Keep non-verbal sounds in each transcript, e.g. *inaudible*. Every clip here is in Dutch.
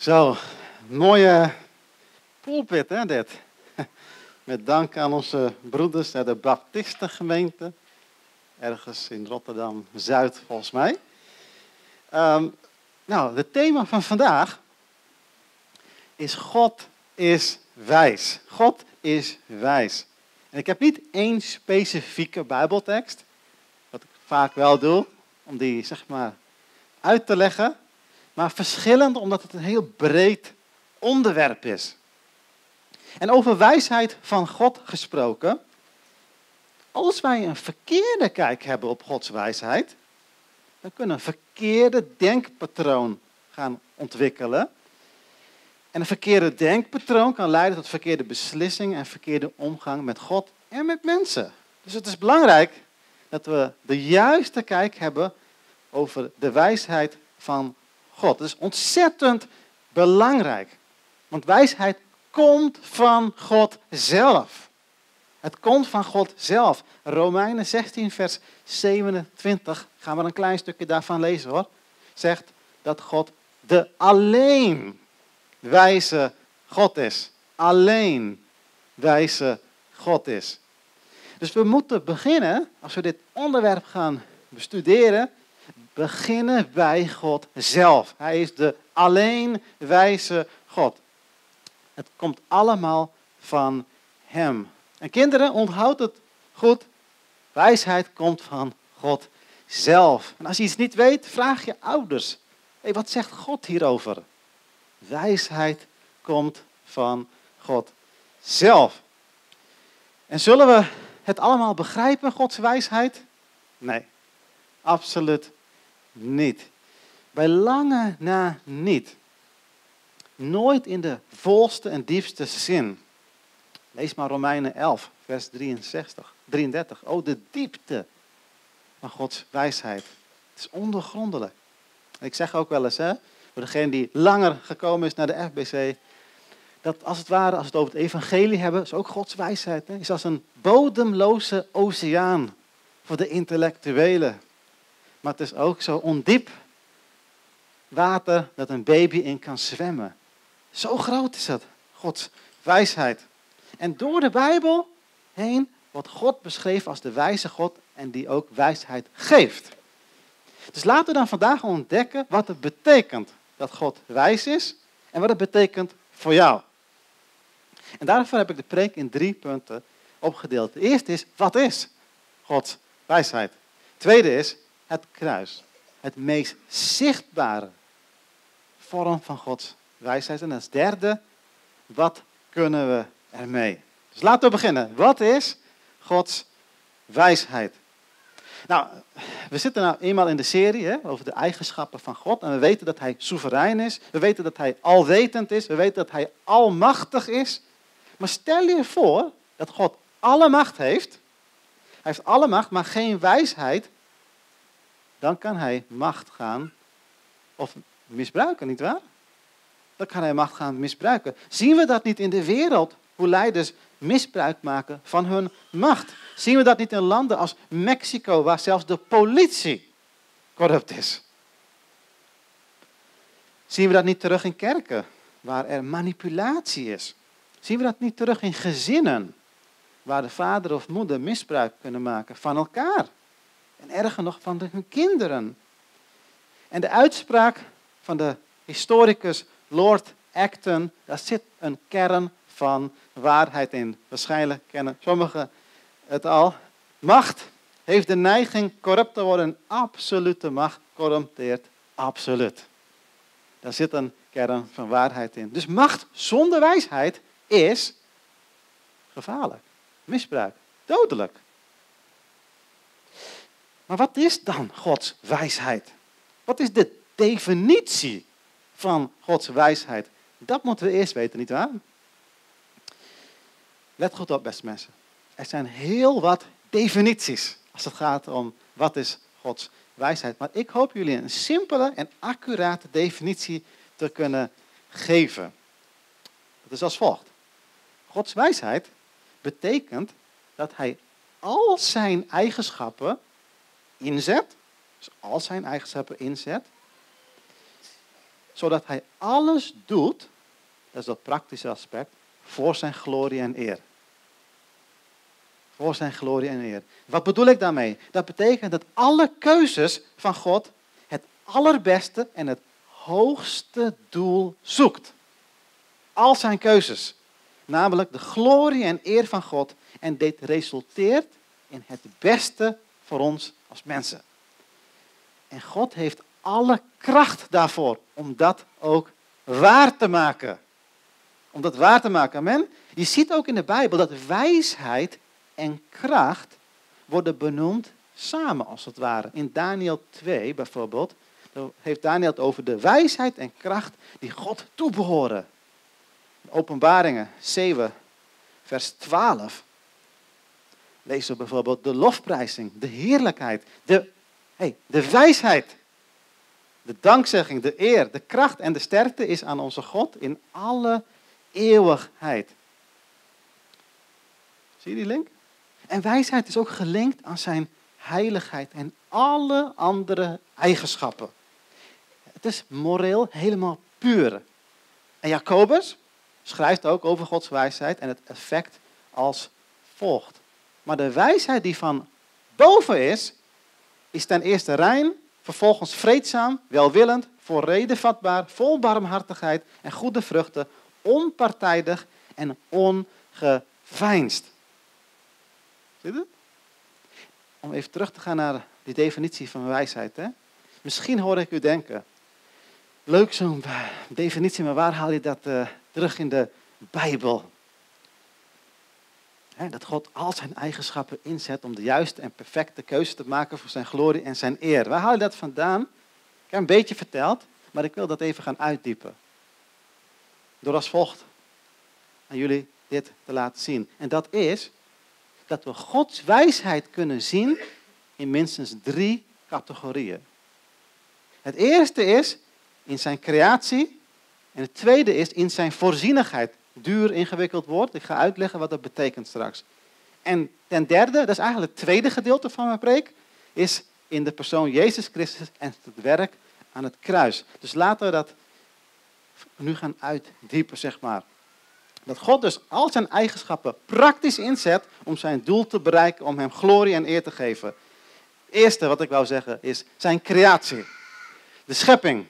Zo, mooie pulpit hè dit. *laughs* Met dank aan onze broeders uit de Baptistengemeente. Ergens in Rotterdam-Zuid volgens mij. Ehm, nou, het thema van vandaag is God is wijs. God is wijs. En ik heb niet één specifieke Bijbeltekst, wat ik vaak wel doe, om die zeg maar uit te leggen maar verschillend omdat het een heel breed onderwerp is. En over wijsheid van God gesproken. Als wij een verkeerde kijk hebben op Gods wijsheid, dan kunnen we een verkeerde denkpatroon gaan ontwikkelen. En een verkeerde denkpatroon kan leiden tot verkeerde beslissingen en verkeerde omgang met God en met mensen. Dus het is belangrijk dat we de juiste kijk hebben over de wijsheid van God. Dat is ontzettend belangrijk. Want wijsheid komt van God zelf. Het komt van God zelf. Romeinen 16, vers 27, gaan we een klein stukje daarvan lezen hoor. Zegt dat God de alleen wijze God is. Alleen wijze God is. Dus we moeten beginnen, als we dit onderwerp gaan bestuderen, beginnen bij God zelf. Hij is de alleen wijze God. Het komt allemaal van Hem. En kinderen, onthoud het goed. Wijsheid komt van God zelf. En als je iets niet weet, vraag je ouders. Hey, wat zegt God hierover? Wijsheid komt van God zelf. En zullen we het allemaal begrijpen, Gods wijsheid? Nee, absoluut niet. Bij lange na niet. Nooit in de volste en diepste zin. Lees maar Romeinen 11, vers 63, 33. Oh, de diepte van Gods wijsheid. Het is ondergrondelijk. Ik zeg ook wel eens, hè, voor degene die langer gekomen is naar de FBC, dat als het ware, als we het over het evangelie hebben, is ook Gods wijsheid. Hè, is als een bodemloze oceaan voor de intellectuelen. Maar het is ook zo ondiep water dat een baby in kan zwemmen. Zo groot is het, Gods wijsheid. En door de Bijbel heen wordt God beschreven als de wijze God en die ook wijsheid geeft. Dus laten we dan vandaag ontdekken wat het betekent dat God wijs is en wat het betekent voor jou. En daarvoor heb ik de preek in drie punten opgedeeld. De eerste is, wat is Gods wijsheid? De tweede is, het kruis. Het meest zichtbare vorm van Gods wijsheid. En als derde, wat kunnen we ermee? Dus laten we beginnen. Wat is Gods wijsheid? Nou, we zitten nou eenmaal in de serie hè, over de eigenschappen van God. En we weten dat Hij soeverein is. We weten dat Hij alwetend is. We weten dat Hij almachtig is. Maar stel je voor dat God alle macht heeft. Hij heeft alle macht, maar geen wijsheid dan kan hij macht gaan of misbruiken, nietwaar? Dan kan hij macht gaan misbruiken. Zien we dat niet in de wereld, hoe leiders misbruik maken van hun macht? Zien we dat niet in landen als Mexico, waar zelfs de politie corrupt is? Zien we dat niet terug in kerken, waar er manipulatie is? Zien we dat niet terug in gezinnen, waar de vader of moeder misbruik kunnen maken van elkaar? En erger nog van hun kinderen. En de uitspraak van de historicus Lord Acton, daar zit een kern van waarheid in. Waarschijnlijk kennen sommigen het al. Macht heeft de neiging corrupt te worden. Absolute macht corrumpeert absoluut. Daar zit een kern van waarheid in. Dus macht zonder wijsheid is gevaarlijk. Misbruik. Dodelijk. Maar wat is dan Gods wijsheid? Wat is de definitie van Gods wijsheid? Dat moeten we eerst weten, nietwaar? Let goed op, beste mensen. Er zijn heel wat definities als het gaat om wat is Gods wijsheid. Maar ik hoop jullie een simpele en accurate definitie te kunnen geven. Dat is als volgt. Gods wijsheid betekent dat hij al zijn eigenschappen inzet, dus al zijn eigenschappen inzet, zodat hij alles doet, dat is dat praktische aspect, voor zijn glorie en eer. Voor zijn glorie en eer. Wat bedoel ik daarmee? Dat betekent dat alle keuzes van God het allerbeste en het hoogste doel zoekt. Al zijn keuzes. Namelijk de glorie en eer van God. En dit resulteert in het beste voor ons als mensen. En God heeft alle kracht daarvoor om dat ook waar te maken. Om dat waar te maken, amen. Je ziet ook in de Bijbel dat wijsheid en kracht worden benoemd samen, als het ware. In Daniel 2 bijvoorbeeld, heeft Daniel het over de wijsheid en kracht die God toebehoren. Openbaringen 7, vers 12. Lezen we bijvoorbeeld de lofprijzing, de heerlijkheid, de, hey, de wijsheid. De dankzegging, de eer, de kracht en de sterkte is aan onze God in alle eeuwigheid. Zie je die link? En wijsheid is ook gelinkt aan zijn heiligheid en alle andere eigenschappen. Het is moreel helemaal puur. En Jacobus schrijft ook over Gods wijsheid en het effect als volgt. Maar de wijsheid die van boven is, is ten eerste rein, vervolgens vreedzaam, welwillend, voor reden vatbaar, vol barmhartigheid en goede vruchten, onpartijdig en ongeveinsd. Zie je? Om even terug te gaan naar die definitie van wijsheid. Hè? Misschien hoor ik u denken, leuk zo'n definitie, maar waar haal je dat uh, terug in de Bijbel? Dat God al zijn eigenschappen inzet om de juiste en perfecte keuze te maken voor zijn glorie en zijn eer. Waar haal je dat vandaan? Ik heb een beetje verteld, maar ik wil dat even gaan uitdiepen. Door als volgt aan jullie dit te laten zien. En dat is dat we Gods wijsheid kunnen zien in minstens drie categorieën. Het eerste is in zijn creatie. En het tweede is in zijn voorzienigheid. Duur, ingewikkeld woord. Ik ga uitleggen wat dat betekent straks. En ten derde, dat is eigenlijk het tweede gedeelte van mijn preek, is in de persoon Jezus Christus en het werk aan het kruis. Dus laten we dat nu gaan uitdiepen, zeg maar. Dat God dus al zijn eigenschappen praktisch inzet om zijn doel te bereiken, om hem glorie en eer te geven. Het eerste wat ik wou zeggen is zijn creatie. De schepping.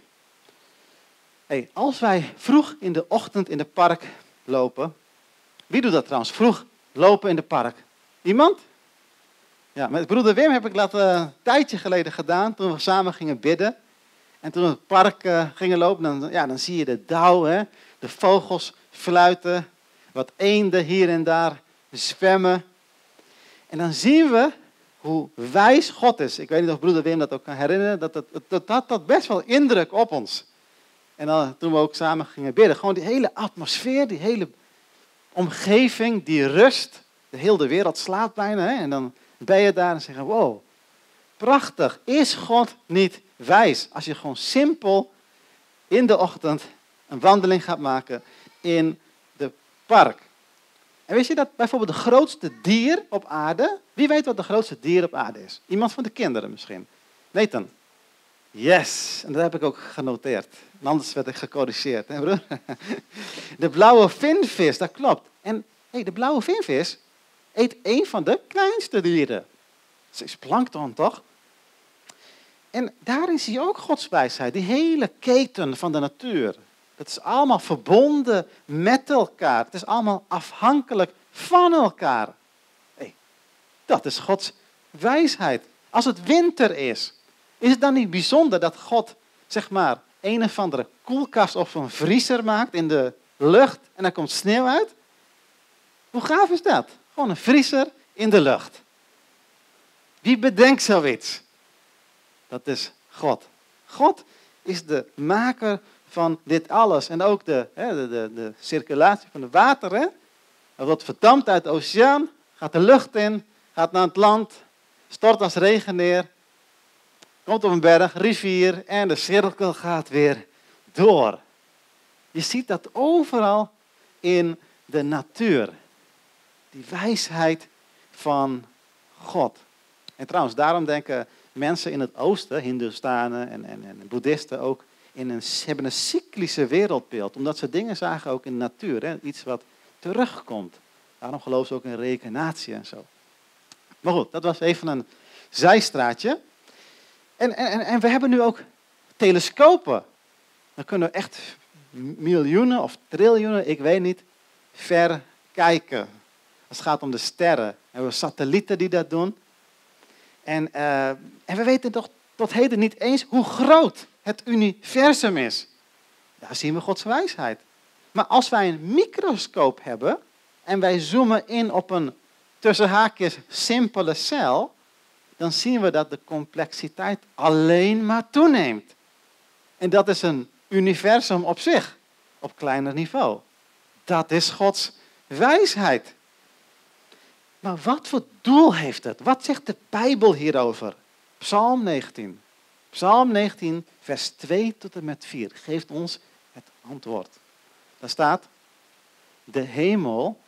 Hey, als wij vroeg in de ochtend in het park lopen. Wie doet dat trouwens? Vroeg lopen in het park. Iemand? Ja, met broeder Wim heb ik dat uh, een tijdje geleden gedaan. Toen we samen gingen bidden. En toen we het park uh, gingen lopen, dan, ja, dan zie je de dauw, hè? de vogels fluiten. Wat eenden hier en daar zwemmen. En dan zien we hoe wijs God is. Ik weet niet of broeder Wim dat ook kan herinneren. Dat, dat, dat, dat, dat best wel indruk op ons. En dan, toen we ook samen gingen bidden, gewoon die hele atmosfeer, die hele omgeving, die rust. De hele wereld slaapt bijna. Hè? En dan ben je daar en zeg je, wow, prachtig. Is God niet wijs? Als je gewoon simpel in de ochtend een wandeling gaat maken in de park. En weet je dat bijvoorbeeld de grootste dier op aarde, wie weet wat de grootste dier op aarde is? Iemand van de kinderen misschien. Nathan. Yes, en dat heb ik ook genoteerd. Anders werd ik gecorrigeerd. Hè, broer? *laughs* De blauwe vinvis, dat klopt. En hey, de blauwe vinvis eet een van de kleinste dieren. Ze is plankton, toch? En daarin zie je ook Gods wijsheid. Die hele keten van de natuur. Het is allemaal verbonden met elkaar. Het is allemaal afhankelijk van elkaar. Hey, dat is Gods wijsheid. Als het winter is, is het dan niet bijzonder dat God, zeg maar, een of andere koelkast of een vriezer maakt in de lucht en er komt sneeuw uit? Hoe gaaf is dat? Gewoon een vriezer in de lucht. Wie bedenkt zoiets? Dat is God. God is de maker van dit alles. En ook de, de, de, de circulatie van het water. Hè? Dat wordt verdampt uit de oceaan, gaat de lucht in, gaat naar het land, stort als regen neer komt op een berg, rivier en de cirkel gaat weer door. Je ziet dat overal in de natuur. Die wijsheid van God. En trouwens, daarom denken mensen in het oosten, Hindoestanen en, en, en boeddhisten ook, in een, hebben een cyclische wereldbeeld, omdat ze dingen zagen ook in de natuur. Hè? Iets wat terugkomt. Daarom geloven ze ook in reïncarnatie en zo. Maar goed, dat was even een zijstraatje. En, en, en we hebben nu ook telescopen. Dan kunnen we echt miljoenen of triljoenen, ik weet niet, ver kijken. Als het gaat om de sterren. We hebben satellieten die dat doen. En, uh, en we weten toch tot heden niet eens hoe groot het universum is. Daar zien we Gods wijsheid. Maar als wij een microscoop hebben en wij zoomen in op een tussen haakjes simpele cel, dan zien we dat de complexiteit alleen maar toeneemt. En dat is een universum op zich, op kleiner niveau. Dat is Gods wijsheid. Maar wat voor doel heeft het? Wat zegt de Bijbel hierover? Psalm 19. Psalm 19, vers 2 tot en met 4 geeft ons het antwoord. Daar staat, de hemel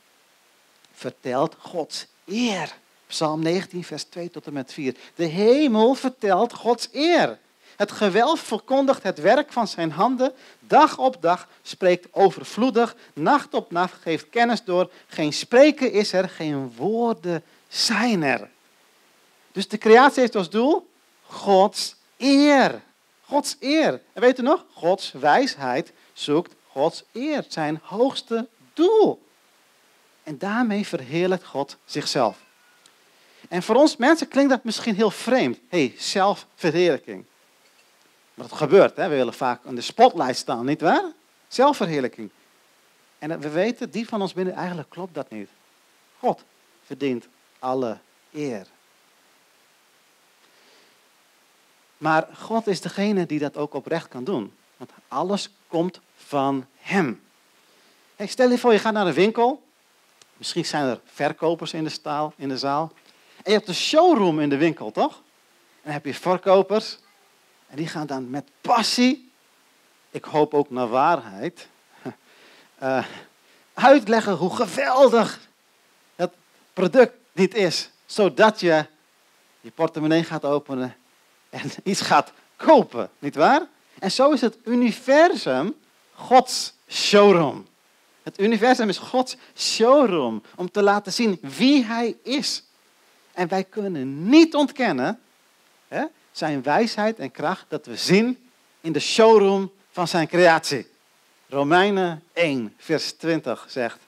vertelt Gods eer. Psalm 19, vers 2 tot en met 4. De hemel vertelt Gods eer. Het gewelf verkondigt het werk van zijn handen. Dag op dag spreekt overvloedig. Nacht op nacht geeft kennis door. Geen spreken is er, geen woorden zijn er. Dus de creatie heeft als doel Gods eer. Gods eer. En weet u nog? Gods wijsheid zoekt Gods eer. Zijn hoogste doel. En daarmee verheerlijkt God zichzelf. En voor ons mensen klinkt dat misschien heel vreemd. Hé, hey, zelfverheerlijking. Maar dat gebeurt, hè? we willen vaak in de spotlight staan, niet waar? Zelfverheerlijking. En we weten, die van ons binnen, eigenlijk klopt dat niet. God verdient alle eer. Maar God is degene die dat ook oprecht kan doen. Want alles komt van Hem. Hey, stel je voor, je gaat naar een winkel. Misschien zijn er verkopers in de, staal, in de zaal. En je hebt een showroom in de winkel, toch? En dan heb je verkopers. En die gaan dan met passie, ik hoop ook naar waarheid, uh, *laughs* uitleggen hoe geweldig het product dit is. Zodat je je portemonnee gaat openen en *laughs* iets gaat kopen, niet waar? En zo is het universum Gods showroom. Het universum is Gods showroom om te laten zien wie Hij is. En wij kunnen niet ontkennen hè, zijn wijsheid en kracht dat we zien in de showroom van zijn creatie. Romeinen 1, vers 20 zegt.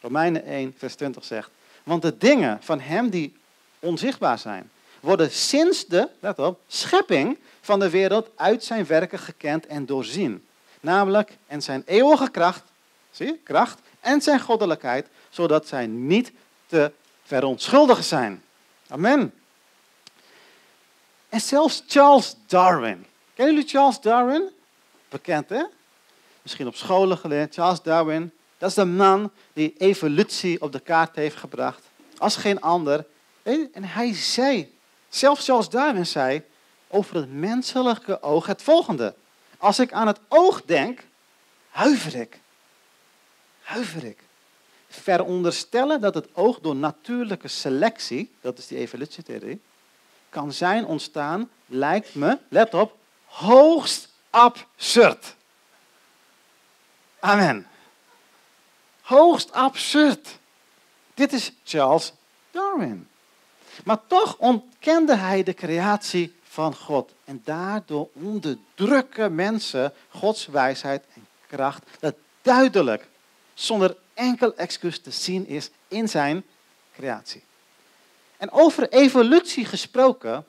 Romeinen 1, vers 20 zegt. Want de dingen van Hem die onzichtbaar zijn, worden sinds de, let op, schepping van de wereld uit zijn werken gekend en doorzien. Namelijk en zijn eeuwige kracht, zie je, kracht en zijn goddelijkheid, zodat zij niet te verontschuldigen zijn. Amen. En zelfs Charles Darwin. Kennen jullie Charles Darwin? Bekend hè? Misschien op scholen geleerd. Charles Darwin, dat is de man die evolutie op de kaart heeft gebracht. Als geen ander. En hij zei Zelfs zoals Darwin zei over het menselijke oog het volgende. Als ik aan het oog denk, huiver ik. Huiver ik. Veronderstellen dat het oog door natuurlijke selectie, dat is die evolutietheorie, kan zijn ontstaan, lijkt me, let op, hoogst absurd. Amen. Hoogst absurd. Dit is Charles Darwin. Maar toch ontkende hij de creatie van God. En daardoor onderdrukken mensen Gods wijsheid en kracht. Dat duidelijk, zonder enkel excuus te zien is in zijn creatie. En over evolutie gesproken,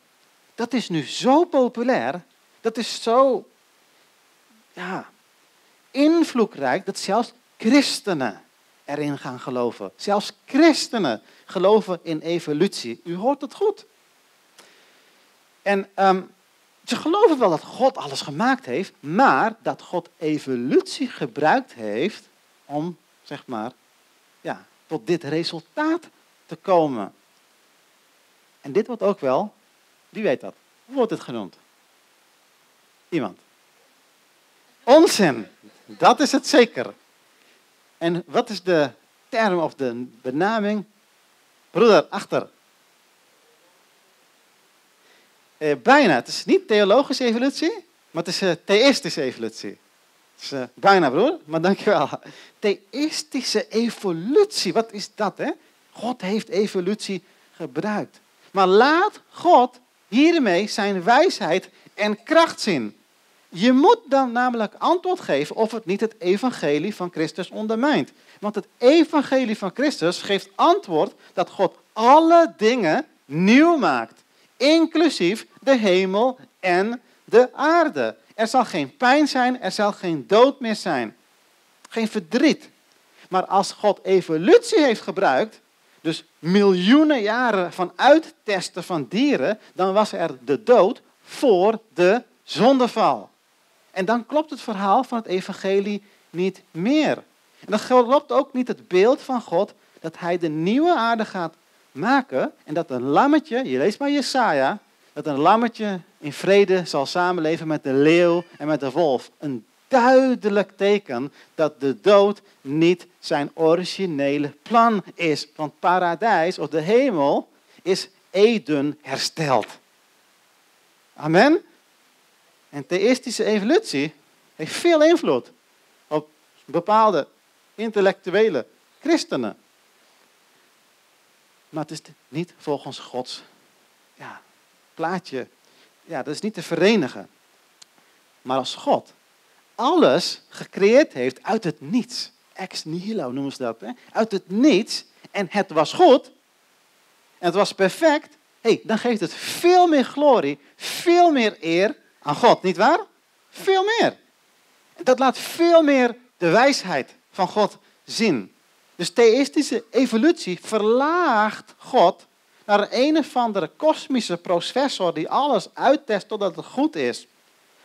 dat is nu zo populair, dat is zo ja, invloedrijk, dat zelfs christenen erin gaan geloven. Zelfs christenen geloven in evolutie. U hoort het goed. En um, ze geloven wel dat God alles gemaakt heeft, maar dat God evolutie gebruikt heeft om, zeg maar, ja, tot dit resultaat te komen. En dit wordt ook wel, wie weet dat? Hoe wordt het genoemd? Iemand? Onzin. Dat is het zeker. En wat is de term of de benaming? Broeder, achter. Eh, bijna. Het is niet theologische evolutie. Maar het is uh, theïstische evolutie. Uh, bijna broer, maar dankjewel. Theïstische evolutie, wat is dat hè? God heeft evolutie gebruikt. Maar laat God hiermee zijn wijsheid en kracht zien. Je moet dan namelijk antwoord geven of het niet het evangelie van Christus ondermijnt. Want het evangelie van Christus geeft antwoord dat God alle dingen nieuw maakt. Inclusief de hemel en de aarde. Er zal geen pijn zijn, er zal geen dood meer zijn. Geen verdriet. Maar als God evolutie heeft gebruikt, dus miljoenen jaren van uittesten van dieren, dan was er de dood voor de zondeval. En dan klopt het verhaal van het evangelie niet meer. En dan klopt ook niet het beeld van God dat hij de nieuwe aarde gaat maken en dat een lammetje, je leest maar Jesaja, dat een lammetje in vrede zal samenleven met de leeuw en met de wolf. Een duidelijk teken dat de dood niet zijn originele plan is. Want paradijs of de hemel is Eden hersteld. Amen. En theïstische evolutie heeft veel invloed op bepaalde intellectuele christenen. Maar het is niet volgens Gods ja, plaatje. Ja, dat is niet te verenigen. Maar als God alles gecreëerd heeft uit het niets. Ex nihilo noemen ze dat. Hè? Uit het niets. En het was goed. En het was perfect. hey, dan geeft het veel meer glorie, veel meer eer aan God, niet waar? Veel meer. Dat laat veel meer de wijsheid van God zien. Dus theïstische evolutie verlaagt God naar een of andere kosmische professor die alles uittest totdat het goed is.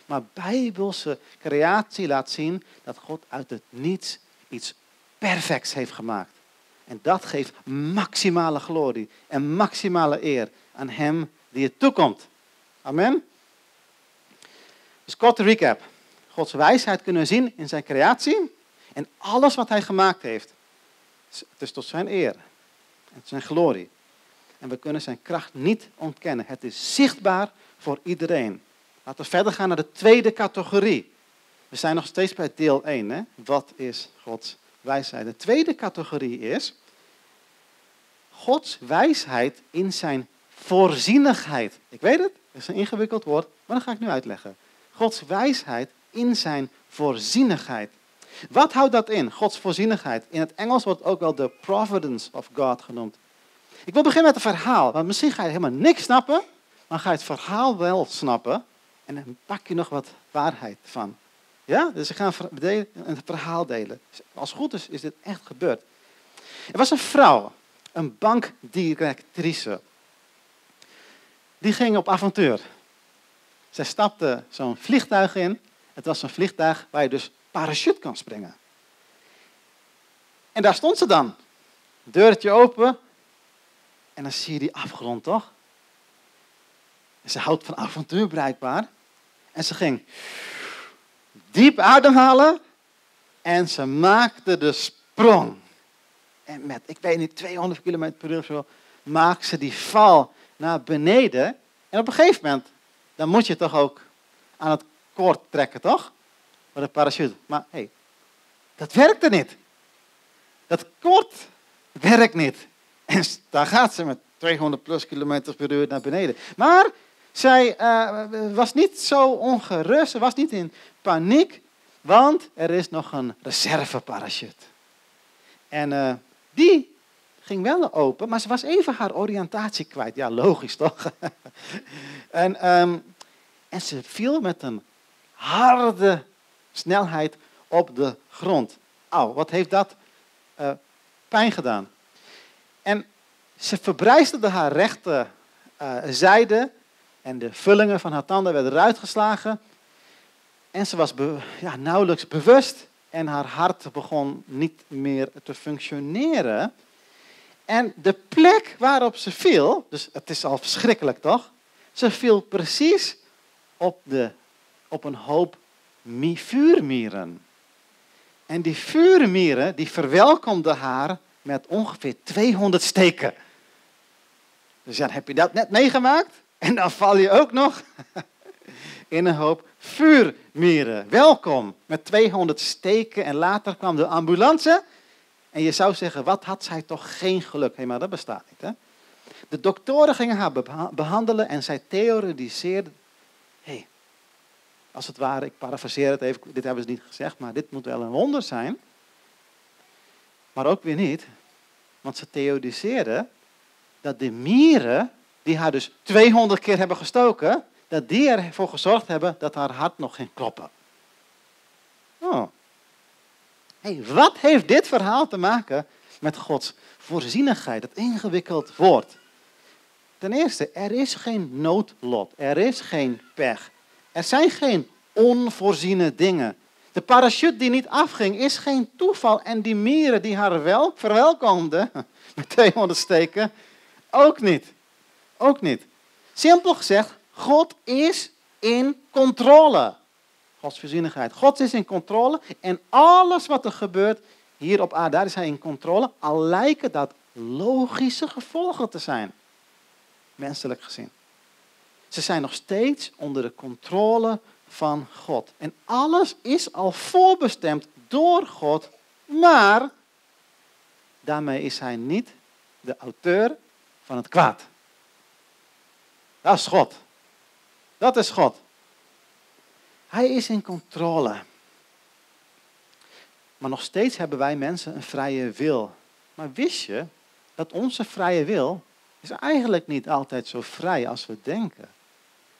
Maar bijbelse creatie laat zien dat God uit het niets iets perfects heeft gemaakt. En dat geeft maximale glorie en maximale eer aan hem die het toekomt. Amen. Dus korte recap. Gods wijsheid kunnen we zien in zijn creatie. En alles wat hij gemaakt heeft. Het is tot zijn eer. En zijn glorie. En we kunnen zijn kracht niet ontkennen. Het is zichtbaar voor iedereen. Laten we verder gaan naar de tweede categorie. We zijn nog steeds bij deel 1. Hè? Wat is Gods wijsheid? De tweede categorie is Gods wijsheid in zijn voorzienigheid. Ik weet het, het is een ingewikkeld woord, maar dat ga ik nu uitleggen. Gods wijsheid in zijn voorzienigheid. Wat houdt dat in, Gods voorzienigheid? In het Engels wordt ook wel de providence of God genoemd. Ik wil beginnen met een verhaal, want misschien ga je helemaal niks snappen, maar ga je het verhaal wel snappen en dan pak je nog wat waarheid van. Ja, dus ik ga een verhaal delen. Als het goed is, is dit echt gebeurd. Er was een vrouw, een bankdirectrice. Die ging op avontuur. Zij stapte zo'n vliegtuig in. Het was een vliegtuig waar je dus parachute kan springen. En daar stond ze dan. Deurtje open. En dan zie je die afgrond, toch? En ze houdt van avontuur blijkbaar. En ze ging diep ademhalen. En ze maakte de sprong. En met, ik weet niet, 200 km per uur of zo, maakte ze die val naar beneden. En op een gegeven moment dan moet je toch ook aan het koord trekken, toch? Met een parachute. Maar hé, hey, dat werkte niet. Dat koord werkt niet. En daar gaat ze met 200 plus kilometer per uur naar beneden. Maar zij uh, was niet zo ongerust, ze was niet in paniek, want er is nog een reserveparachute. En uh, die ging wel open, maar ze was even haar oriëntatie kwijt. Ja, logisch toch? *laughs* en, um, en ze viel met een harde snelheid op de grond. Auw, wat heeft dat uh, pijn gedaan? En ze verbrijsterde haar rechte uh, zijde en de vullingen van haar tanden werden eruit geslagen. En ze was ja, nauwelijks bewust en haar hart begon niet meer te functioneren. En de plek waarop ze viel, dus het is al verschrikkelijk toch? Ze viel precies op, de, op een hoop vuurmieren. En die vuurmieren die verwelkomden haar met ongeveer 200 steken. Dus ja, heb je dat net meegemaakt? En dan val je ook nog. *laughs* in een hoop vuurmieren. Welkom met 200 steken en later kwam de ambulance. En je zou zeggen, wat had zij toch geen geluk. Hé, maar dat bestaat niet. Hè? De doktoren gingen haar behandelen en zij theoretiseerden. Hé, hey, als het ware, ik parafraseer het even, dit hebben ze niet gezegd, maar dit moet wel een wonder zijn. Maar ook weer niet, want ze theoretiseerden dat de mieren, die haar dus 200 keer hebben gestoken, dat die ervoor gezorgd hebben dat haar hart nog ging kloppen. Oh. Hey, wat heeft dit verhaal te maken met Gods voorzienigheid, het ingewikkeld woord? Ten eerste, er is geen noodlot, er is geen pech. Er zijn geen onvoorziene dingen. De parachute die niet afging is geen toeval en die mieren die haar wel verwelkomden met 200 steken, ook niet. Ook niet. Simpel gezegd, God is in controle. Gods voorzienigheid. God is in controle en alles wat er gebeurt hier op aarde, daar is hij in controle. Al lijken dat logische gevolgen te zijn. Menselijk gezien. Ze zijn nog steeds onder de controle van God. En alles is al voorbestemd door God, maar daarmee is hij niet de auteur van het kwaad. Dat is God. Dat is God. Hij is in controle. Maar nog steeds hebben wij mensen een vrije wil. Maar wist je dat onze vrije wil is eigenlijk niet altijd zo vrij als we denken?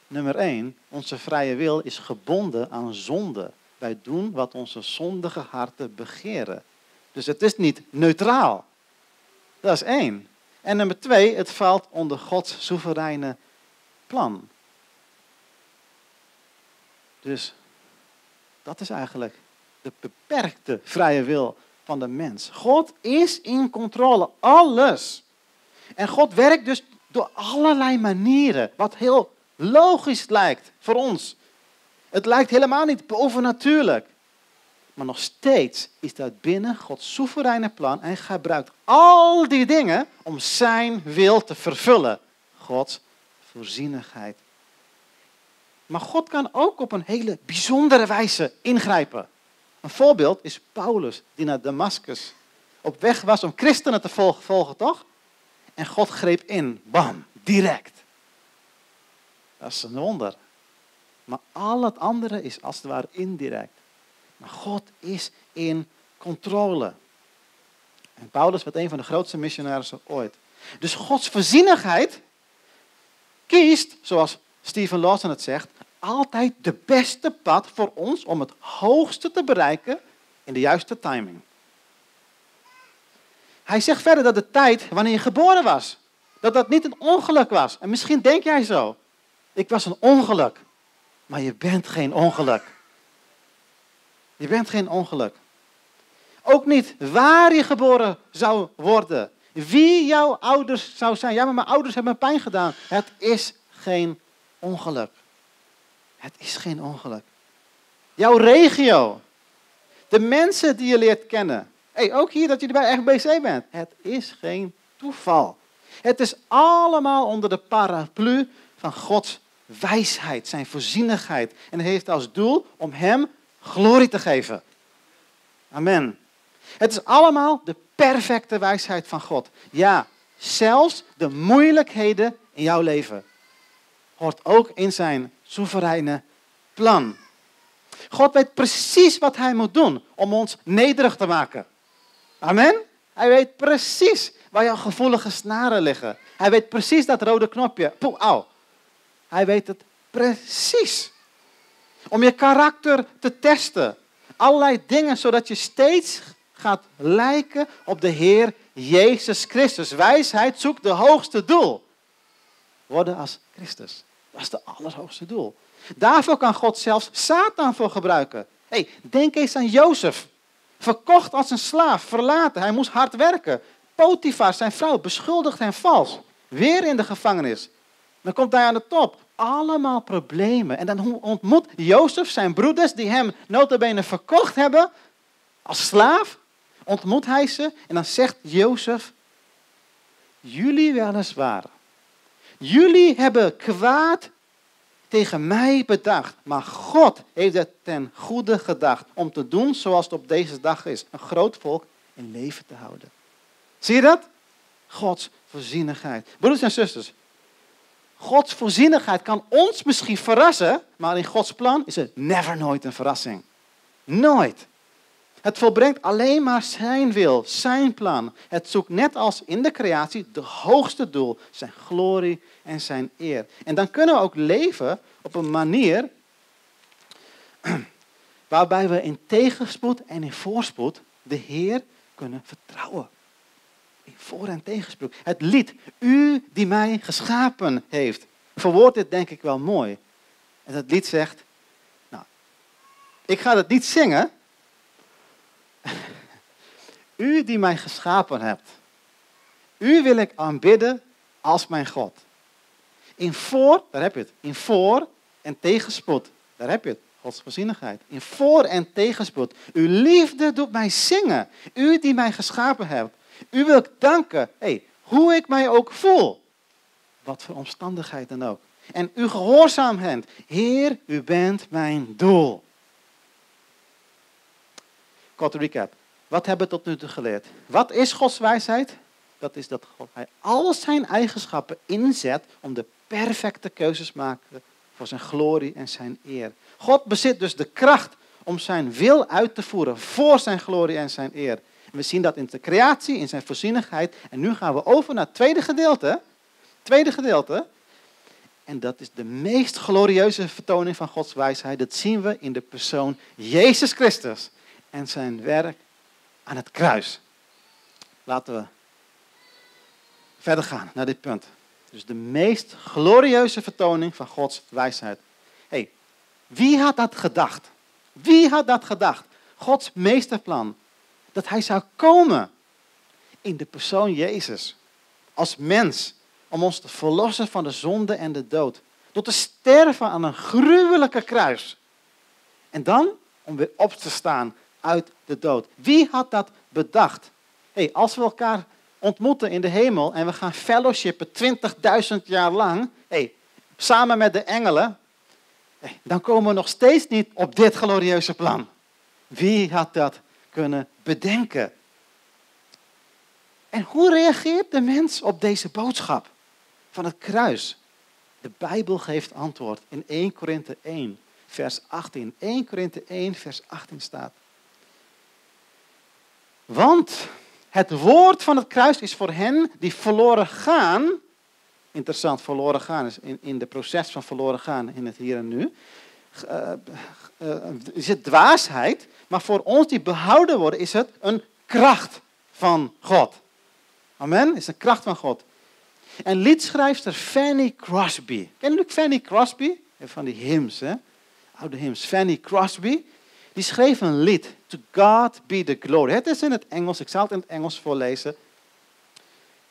Nummer 1, onze vrije wil is gebonden aan zonde. Wij doen wat onze zondige harten begeren. Dus het is niet neutraal. Dat is één. En nummer twee, het valt onder Gods soevereine plan. Dus dat is eigenlijk de beperkte vrije wil van de mens. God is in controle, alles. En God werkt dus door allerlei manieren, wat heel logisch lijkt voor ons. Het lijkt helemaal niet bovennatuurlijk. Maar nog steeds is dat binnen Gods soevereine plan en gebruikt al die dingen om zijn wil te vervullen. Gods voorzienigheid. Maar God kan ook op een hele bijzondere wijze ingrijpen. Een voorbeeld is Paulus, die naar Damascus op weg was om christenen te volgen toch? En God greep in, bam, direct. Dat is een wonder. Maar al het andere is als het ware indirect. Maar God is in controle. En Paulus werd een van de grootste missionarissen ooit. Dus Gods voorzienigheid kiest, zoals Stephen Lawson het zegt, altijd de beste pad voor ons om het hoogste te bereiken in de juiste timing. Hij zegt verder dat de tijd wanneer je geboren was, dat dat niet een ongeluk was. En misschien denk jij zo, ik was een ongeluk. Maar je bent geen ongeluk. Je bent geen ongeluk. Ook niet waar je geboren zou worden. Wie jouw ouders zou zijn. Ja, maar mijn ouders hebben me pijn gedaan. Het is geen ongeluk. Het is geen ongeluk. Jouw regio. De mensen die je leert kennen. Hey, ook hier dat je bij RBC bent. Het is geen toeval. Het is allemaal onder de paraplu van Gods wijsheid, zijn voorzienigheid. En heeft als doel om hem glorie te geven. Amen. Het is allemaal de perfecte wijsheid van God. Ja, zelfs de moeilijkheden in jouw leven hoort ook in zijn soevereine plan. God weet precies wat hij moet doen om ons nederig te maken. Amen. Hij weet precies waar jouw gevoelige snaren liggen. Hij weet precies dat rode knopje. Poeh, au. Hij weet het precies. Om je karakter te testen. Allerlei dingen zodat je steeds gaat lijken op de Heer Jezus Christus. Wijsheid zoekt de hoogste doel. Worden als Christus. Dat is het allerhoogste doel. Daarvoor kan God zelfs Satan voor gebruiken. Hey, denk eens aan Jozef. Verkocht als een slaaf, verlaten. Hij moest hard werken. Potifar, zijn vrouw, beschuldigt hem vals. Weer in de gevangenis. Dan komt hij aan de top. Allemaal problemen. En dan ontmoet Jozef zijn broeders die hem notabene verkocht hebben als slaaf. Ontmoet hij ze en dan zegt Jozef, jullie weliswaar. Jullie hebben kwaad tegen mij bedacht, maar God heeft het ten goede gedacht om te doen zoals het op deze dag is. Een groot volk in leven te houden. Zie je dat? Gods voorzienigheid. Broeders en zusters, Gods voorzienigheid kan ons misschien verrassen, maar in Gods plan is het never nooit een verrassing. Nooit. Het volbrengt alleen maar zijn wil, zijn plan. Het zoekt net als in de creatie de hoogste doel, zijn glorie en zijn eer. En dan kunnen we ook leven op een manier *clears throat* waarbij we in tegenspoed en in voorspoed de Heer kunnen vertrouwen. In voor- en tegenspoed. Het lied, U die mij geschapen heeft, verwoordt dit denk ik wel mooi. En het lied zegt, nou, ik ga het niet zingen, *laughs* u die mij geschapen hebt. U wil ik aanbidden als mijn God. In voor, daar heb je het. In voor en tegenspoed. Daar heb je het. Gods voorzienigheid. In voor en tegenspoed. Uw liefde doet mij zingen. U die mij geschapen hebt. U wil ik danken. Hey, hoe ik mij ook voel. Wat voor omstandigheid dan ook. En uw gehoorzaamheid. Heer, u bent mijn doel. Korte recap. Wat hebben we tot nu toe geleerd? Wat is Gods wijsheid? Dat is dat God hij al zijn eigenschappen inzet om de perfecte keuzes te maken voor zijn glorie en zijn eer. God bezit dus de kracht om zijn wil uit te voeren voor zijn glorie en zijn eer. We zien dat in de creatie, in zijn voorzienigheid. En nu gaan we over naar het tweede gedeelte. Tweede gedeelte. En dat is de meest glorieuze vertoning van Gods wijsheid. Dat zien we in de persoon Jezus Christus en zijn werk aan het kruis. Laten we verder gaan naar dit punt. Dus de meest glorieuze vertoning van Gods wijsheid. hey, wie had dat gedacht? Wie had dat gedacht? Gods meesterplan. Dat hij zou komen in de persoon Jezus. Als mens. Om ons te verlossen van de zonde en de dood. Door te sterven aan een gruwelijke kruis. En dan om weer op te staan uit de dood. Wie had dat bedacht? Hey, als we elkaar ontmoeten in de hemel en we gaan fellowshipen 20.000 jaar lang, hey, samen met de engelen, hey, dan komen we nog steeds niet op dit glorieuze plan. Wie had dat kunnen bedenken? En hoe reageert de mens op deze boodschap van het kruis? De Bijbel geeft antwoord in 1 Korinthe 1, vers 18. 1 Korinthe 1, vers 18 staat. Want het woord van het kruis is voor hen die verloren gaan. Interessant, verloren gaan is in, in de proces van verloren gaan in het hier en nu. Uh, uh, is het dwaasheid, maar voor ons die behouden worden is het een kracht van God. Amen, is een kracht van God. En liedschrijfster Fanny Crosby. Ken je Fanny Crosby? Van die hymns, hè? Oude hymns. Fanny Crosby die schreef een lied. To God be the glory. Het is in het Engels, ik zal het in het Engels voorlezen.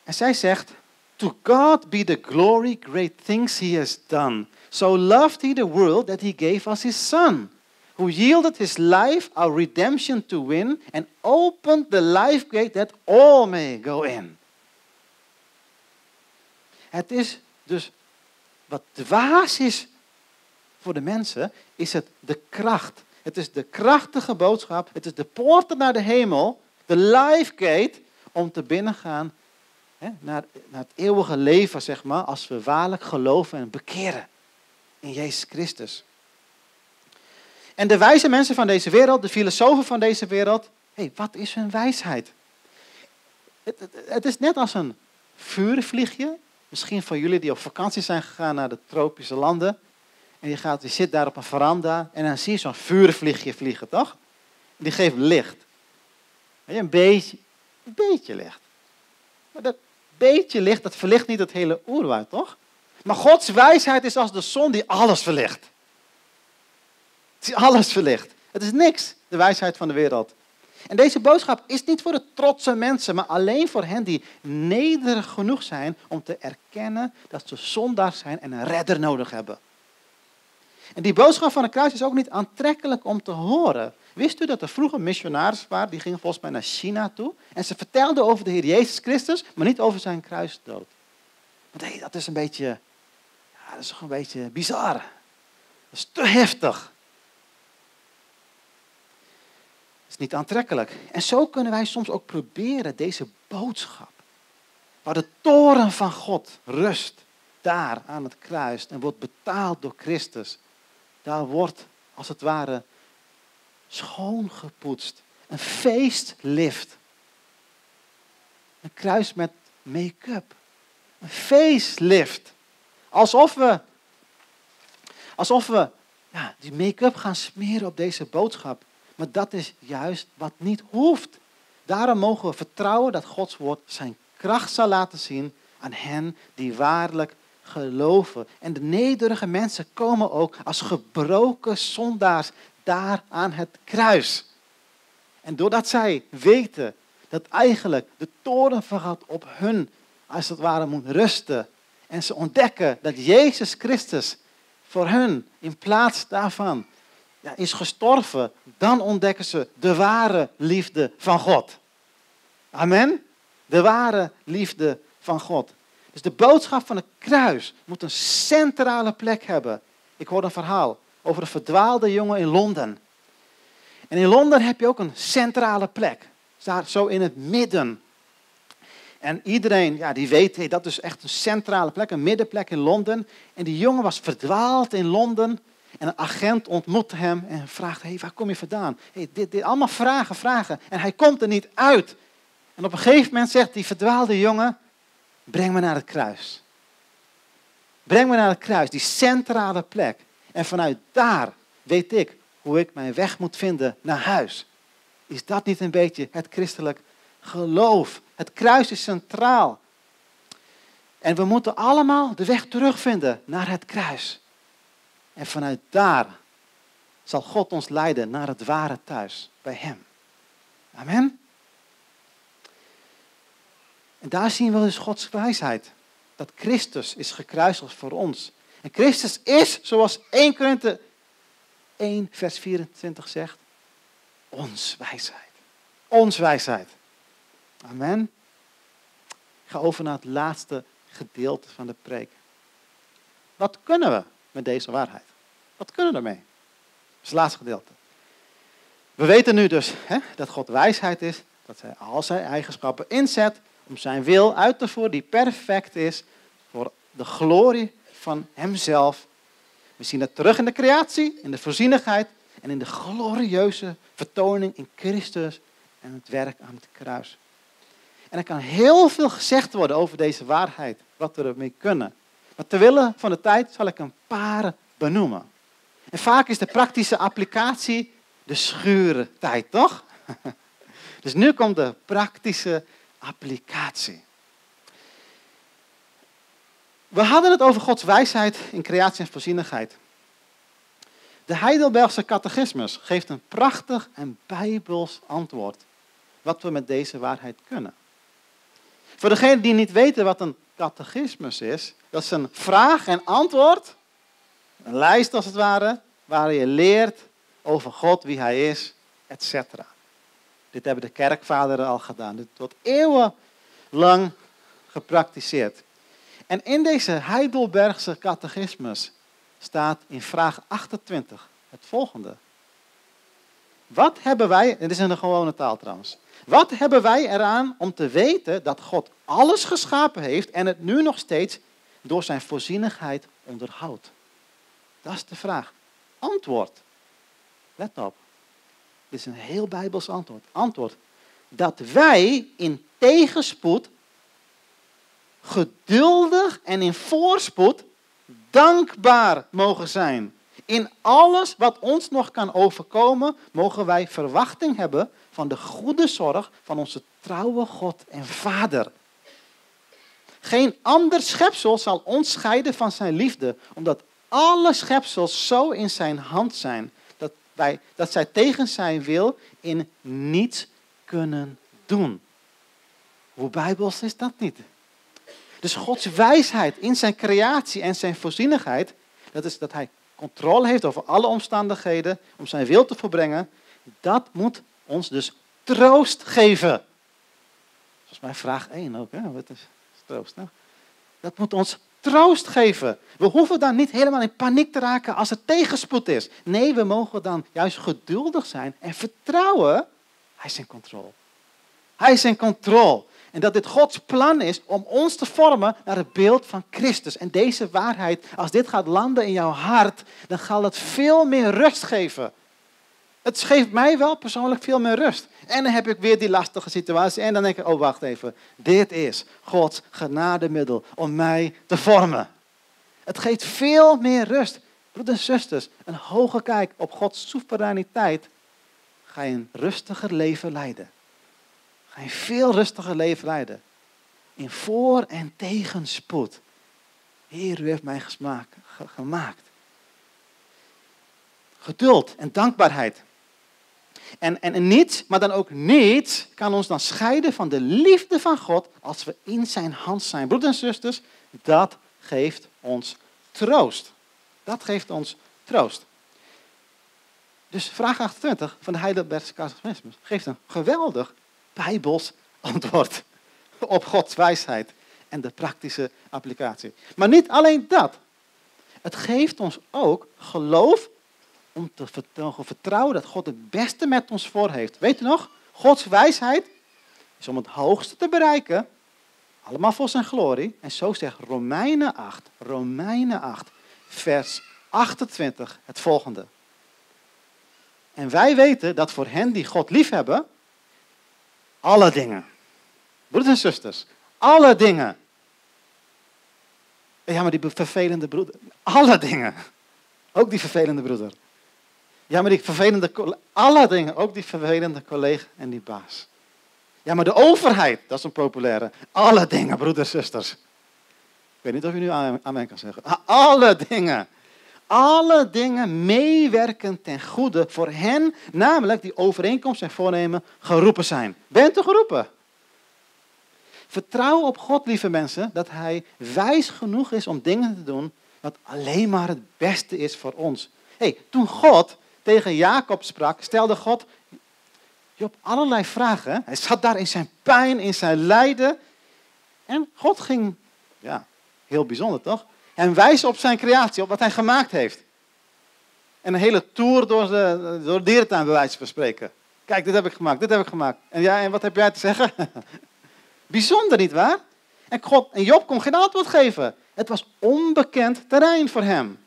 En zij zegt, To God be the glory, great things he has done. So loved he the world that he gave us his son, who yielded his life, our redemption to win, and opened the life gate that all may go in. Het is dus wat dwaas is voor de mensen, is het de kracht het is de krachtige boodschap. Het is de poorten naar de hemel. De life gate om te binnengaan hè, naar, naar het eeuwige leven, zeg maar. Als we waarlijk geloven en bekeren in Jezus Christus. En de wijze mensen van deze wereld, de filosofen van deze wereld. Hey, wat is hun wijsheid? Het, het, het is net als een vuurvliegje. Misschien van jullie die op vakantie zijn gegaan naar de tropische landen. En je, gaat, je zit daar op een veranda en dan zie je zo'n vuurvliegje vliegen, toch? Die geeft licht. Een beetje, een beetje licht. Maar dat beetje licht, dat verlicht niet het hele oerwoud, toch? Maar Gods wijsheid is als de zon die alles verlicht. Is alles verlicht. Het is niks, de wijsheid van de wereld. En deze boodschap is niet voor de trotse mensen, maar alleen voor hen die nederig genoeg zijn om te erkennen dat ze zondaar zijn en een redder nodig hebben. En die boodschap van het kruis is ook niet aantrekkelijk om te horen. Wist u dat er vroeger missionarissen waren, die gingen volgens mij naar China toe. En ze vertelden over de Heer Jezus Christus, maar niet over zijn kruisdood. Want hey, dat is een beetje, dat is toch een beetje bizar. Dat is te heftig. Dat is niet aantrekkelijk. En zo kunnen wij soms ook proberen deze boodschap, waar de toren van God rust, daar aan het kruis en wordt betaald door Christus, daar wordt als het ware schoongepoetst. Een facelift. Een kruis met make-up. Een facelift. Alsof we, alsof we ja, die make-up gaan smeren op deze boodschap. Maar dat is juist wat niet hoeft. Daarom mogen we vertrouwen dat Gods woord zijn kracht zal laten zien aan hen die waarlijk geloven. En de nederige mensen komen ook als gebroken zondaars daar aan het kruis. En doordat zij weten dat eigenlijk de toren van God op hun, als het ware, moet rusten. En ze ontdekken dat Jezus Christus voor hun in plaats daarvan ja, is gestorven. Dan ontdekken ze de ware liefde van God. Amen. De ware liefde van God. Dus de boodschap van het kruis moet een centrale plek hebben. Ik hoor een verhaal over een verdwaalde jongen in Londen. En in Londen heb je ook een centrale plek. Daar zo in het midden. En iedereen ja, die weet, hey, dat is echt een centrale plek, een middenplek in Londen. En die jongen was verdwaald in Londen. En een agent ontmoette hem en vraagt, hey, waar kom je vandaan? Hey, dit, dit, allemaal vragen, vragen. En hij komt er niet uit. En op een gegeven moment zegt die verdwaalde jongen, breng me naar het kruis. Breng me naar het kruis, die centrale plek. En vanuit daar weet ik hoe ik mijn weg moet vinden naar huis. Is dat niet een beetje het christelijk geloof? Het kruis is centraal. En we moeten allemaal de weg terugvinden naar het kruis. En vanuit daar zal God ons leiden naar het ware thuis bij Hem. Amen. En daar zien we dus Gods wijsheid. Dat Christus is gekruisigd voor ons. En Christus is, zoals 1 Korinthe 1 vers 24 zegt, ons wijsheid. Ons wijsheid. Amen. Ik ga over naar het laatste gedeelte van de preek. Wat kunnen we met deze waarheid? Wat kunnen we ermee? Dat is het laatste gedeelte. We weten nu dus hè, dat God wijsheid is, dat hij al zijn eigenschappen inzet om zijn wil uit te voeren die perfect is voor de glorie van hemzelf. We zien dat terug in de creatie, in de voorzienigheid en in de glorieuze vertoning in Christus en het werk aan het kruis. En er kan heel veel gezegd worden over deze waarheid, wat we ermee kunnen. Maar terwille van de tijd zal ik een paar benoemen. En vaak is de praktische applicatie de schure tijd, toch? *laughs* Dus nu komt de praktische applicatie. We hadden het over Gods wijsheid in creatie en voorzienigheid. De Heidelbergse catechismus geeft een prachtig en bijbels antwoord wat we met deze waarheid kunnen. Voor degenen die niet weten wat een catechismus is, dat is een vraag en antwoord, een lijst als het ware, waar je leert over God, wie Hij is, etc. Dit hebben de kerkvaderen al gedaan. Dit wordt eeuwenlang gepraktiseerd. En in deze Heidelbergse catechismus staat in vraag 28 het volgende. Wat hebben wij, dit is in de gewone taal trouwens. Wat hebben wij eraan om te weten dat God alles geschapen heeft en het nu nog steeds door zijn voorzienigheid onderhoudt? Dat is de vraag. Antwoord. Let op. Dit is een heel bijbels antwoord. Antwoord. Dat wij in tegenspoed, geduldig en in voorspoed dankbaar mogen zijn. In alles wat ons nog kan overkomen, mogen wij verwachting hebben van de goede zorg van onze trouwe God en Vader. Geen ander schepsel zal ons scheiden van zijn liefde, omdat alle schepsels zo in zijn hand zijn dat, wij, dat zij tegen zijn wil in niets kunnen doen. Hoe bijbels is dat niet? Dus Gods wijsheid in zijn creatie en zijn voorzienigheid, dat is dat hij controle heeft over alle omstandigheden om zijn wil te volbrengen, dat moet ons dus troost geven. Is mijn vraag 1 ook. Hè? Wat is troost? Nou, dat moet ons troost geven. We hoeven dan niet helemaal in paniek te raken als er tegenspoed is. Nee, we mogen dan juist geduldig zijn en vertrouwen. Hij is in controle. Hij is in controle. En dat dit Gods plan is om ons te vormen naar het beeld van Christus. En deze waarheid, als dit gaat landen in jouw hart, dan gaat het veel meer rust geven. Het geeft mij wel persoonlijk veel meer rust. En dan heb ik weer die lastige situatie. En dan denk ik, oh wacht even. Dit is Gods genademiddel om mij te vormen. Het geeft veel meer rust. Broeders en zusters, een hoge kijk op Gods soevereiniteit. Ga je een rustiger leven leiden. Een veel rustiger leven leiden. In voor- en tegenspoed. Heer, u heeft mij gemaakt. Geduld en dankbaarheid. En, en, en niets, maar dan ook niets, kan ons dan scheiden van de liefde van God als we in zijn hand zijn. Broeders en zusters, dat geeft ons troost. Dat geeft ons troost. Dus vraag 28 van de Heidelbergse Catechismus geeft een geweldig bijbels antwoord *laughs* op Gods wijsheid en de praktische applicatie. Maar niet alleen dat. Het geeft ons ook geloof om te vertrouwen dat God het beste met ons voor heeft. Weet u nog? Gods wijsheid is om het hoogste te bereiken. Allemaal voor zijn glorie. En zo zegt Romeinen 8, Romeinen 8, vers 28 het volgende. En wij weten dat voor hen die God liefhebben, alle dingen. Broeders en zusters, alle dingen. Ja, maar die vervelende broeder. Alle dingen. Ook die vervelende broeder. Ja, maar die vervelende, alle dingen, ook die vervelende collega en die baas. Ja, maar de overheid, dat is een populaire. Alle dingen, broeders en zusters. Ik weet niet of je nu aan, mij kan zeggen. Alle dingen. Alle dingen meewerken ten goede voor hen, namelijk die overeenkomst en voornemen geroepen zijn. Bent u geroepen? Vertrouw op God, lieve mensen, dat Hij wijs genoeg is om dingen te doen wat alleen maar het beste is voor ons. Hey, toen God tegen Jacob sprak, stelde God Job allerlei vragen. Hij zat daar in zijn pijn, in zijn lijden. En God ging, ja, heel bijzonder toch? En wijzen op zijn creatie, op wat hij gemaakt heeft. En een hele tour door de, door de bij wijze van spreken. Kijk, dit heb ik gemaakt, dit heb ik gemaakt. En, ja, en wat heb jij te zeggen? *laughs* Bijzonder, niet waar? En, en Job kon geen antwoord geven. Het was onbekend terrein voor hem.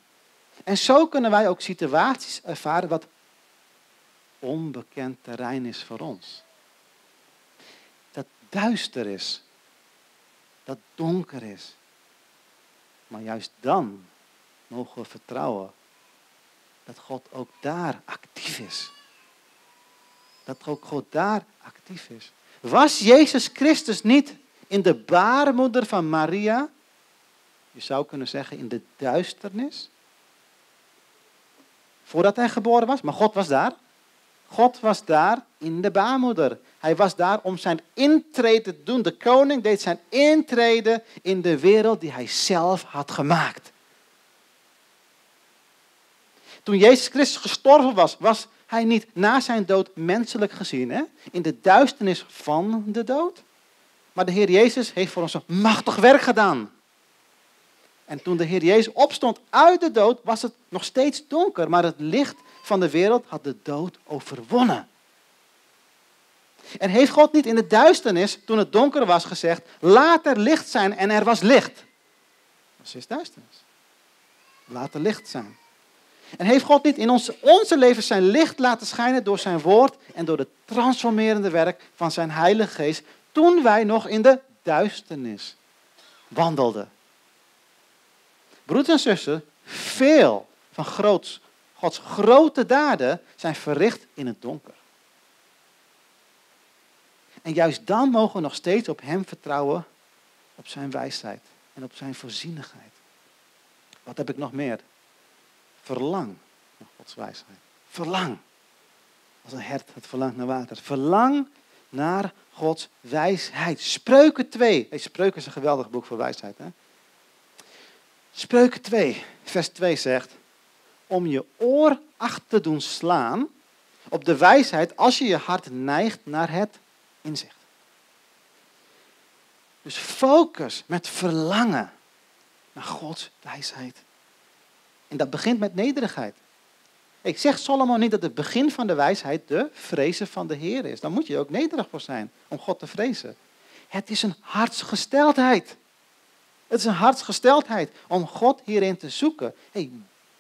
En zo kunnen wij ook situaties ervaren wat onbekend terrein is voor ons. Dat duister is. Dat donker is. Maar juist dan mogen we vertrouwen dat God ook daar actief is. Dat ook God daar actief is. Was Jezus Christus niet in de baarmoeder van Maria? Je zou kunnen zeggen in de duisternis. Voordat hij geboren was, maar God was daar. God was daar in de baarmoeder. Hij was daar om zijn intrede te doen. De koning deed zijn intrede in de wereld die hij zelf had gemaakt. Toen Jezus Christus gestorven was, was hij niet na zijn dood menselijk gezien. Hè? In de duisternis van de dood. Maar de Heer Jezus heeft voor ons een machtig werk gedaan. En toen de Heer Jezus opstond uit de dood, was het nog steeds donker. Maar het licht van de wereld had de dood overwonnen. En heeft God niet in de duisternis, toen het donker was, gezegd, laat er licht zijn en er was licht. Dat is duisternis. Laat er licht zijn. En heeft God niet in onze, onze leven zijn licht laten schijnen door zijn woord en door het transformerende werk van zijn Heilige Geest, toen wij nog in de duisternis wandelden. Broeders en zussen, veel van Gods grote daden zijn verricht in het donker. En juist dan mogen we nog steeds op Hem vertrouwen, op Zijn wijsheid en op Zijn voorzienigheid. Wat heb ik nog meer? Verlang naar Gods wijsheid. Verlang. Als een hert het verlangt naar water. Verlang naar Gods wijsheid. Spreuken 2. Hey, Spreuken is een geweldig boek voor wijsheid. Hè? Spreuken 2, vers 2 zegt om je oor acht te doen slaan op de wijsheid als je je hart neigt naar het inzicht. Dus focus met verlangen naar Gods wijsheid. En dat begint met nederigheid. Ik zeg Solomon niet dat het begin van de wijsheid de vrezen van de Heer is. Dan moet je ook nederig voor zijn om God te vrezen. Het is een hartsgesteldheid. Het is een hartsgesteldheid om God hierin te zoeken. Hey,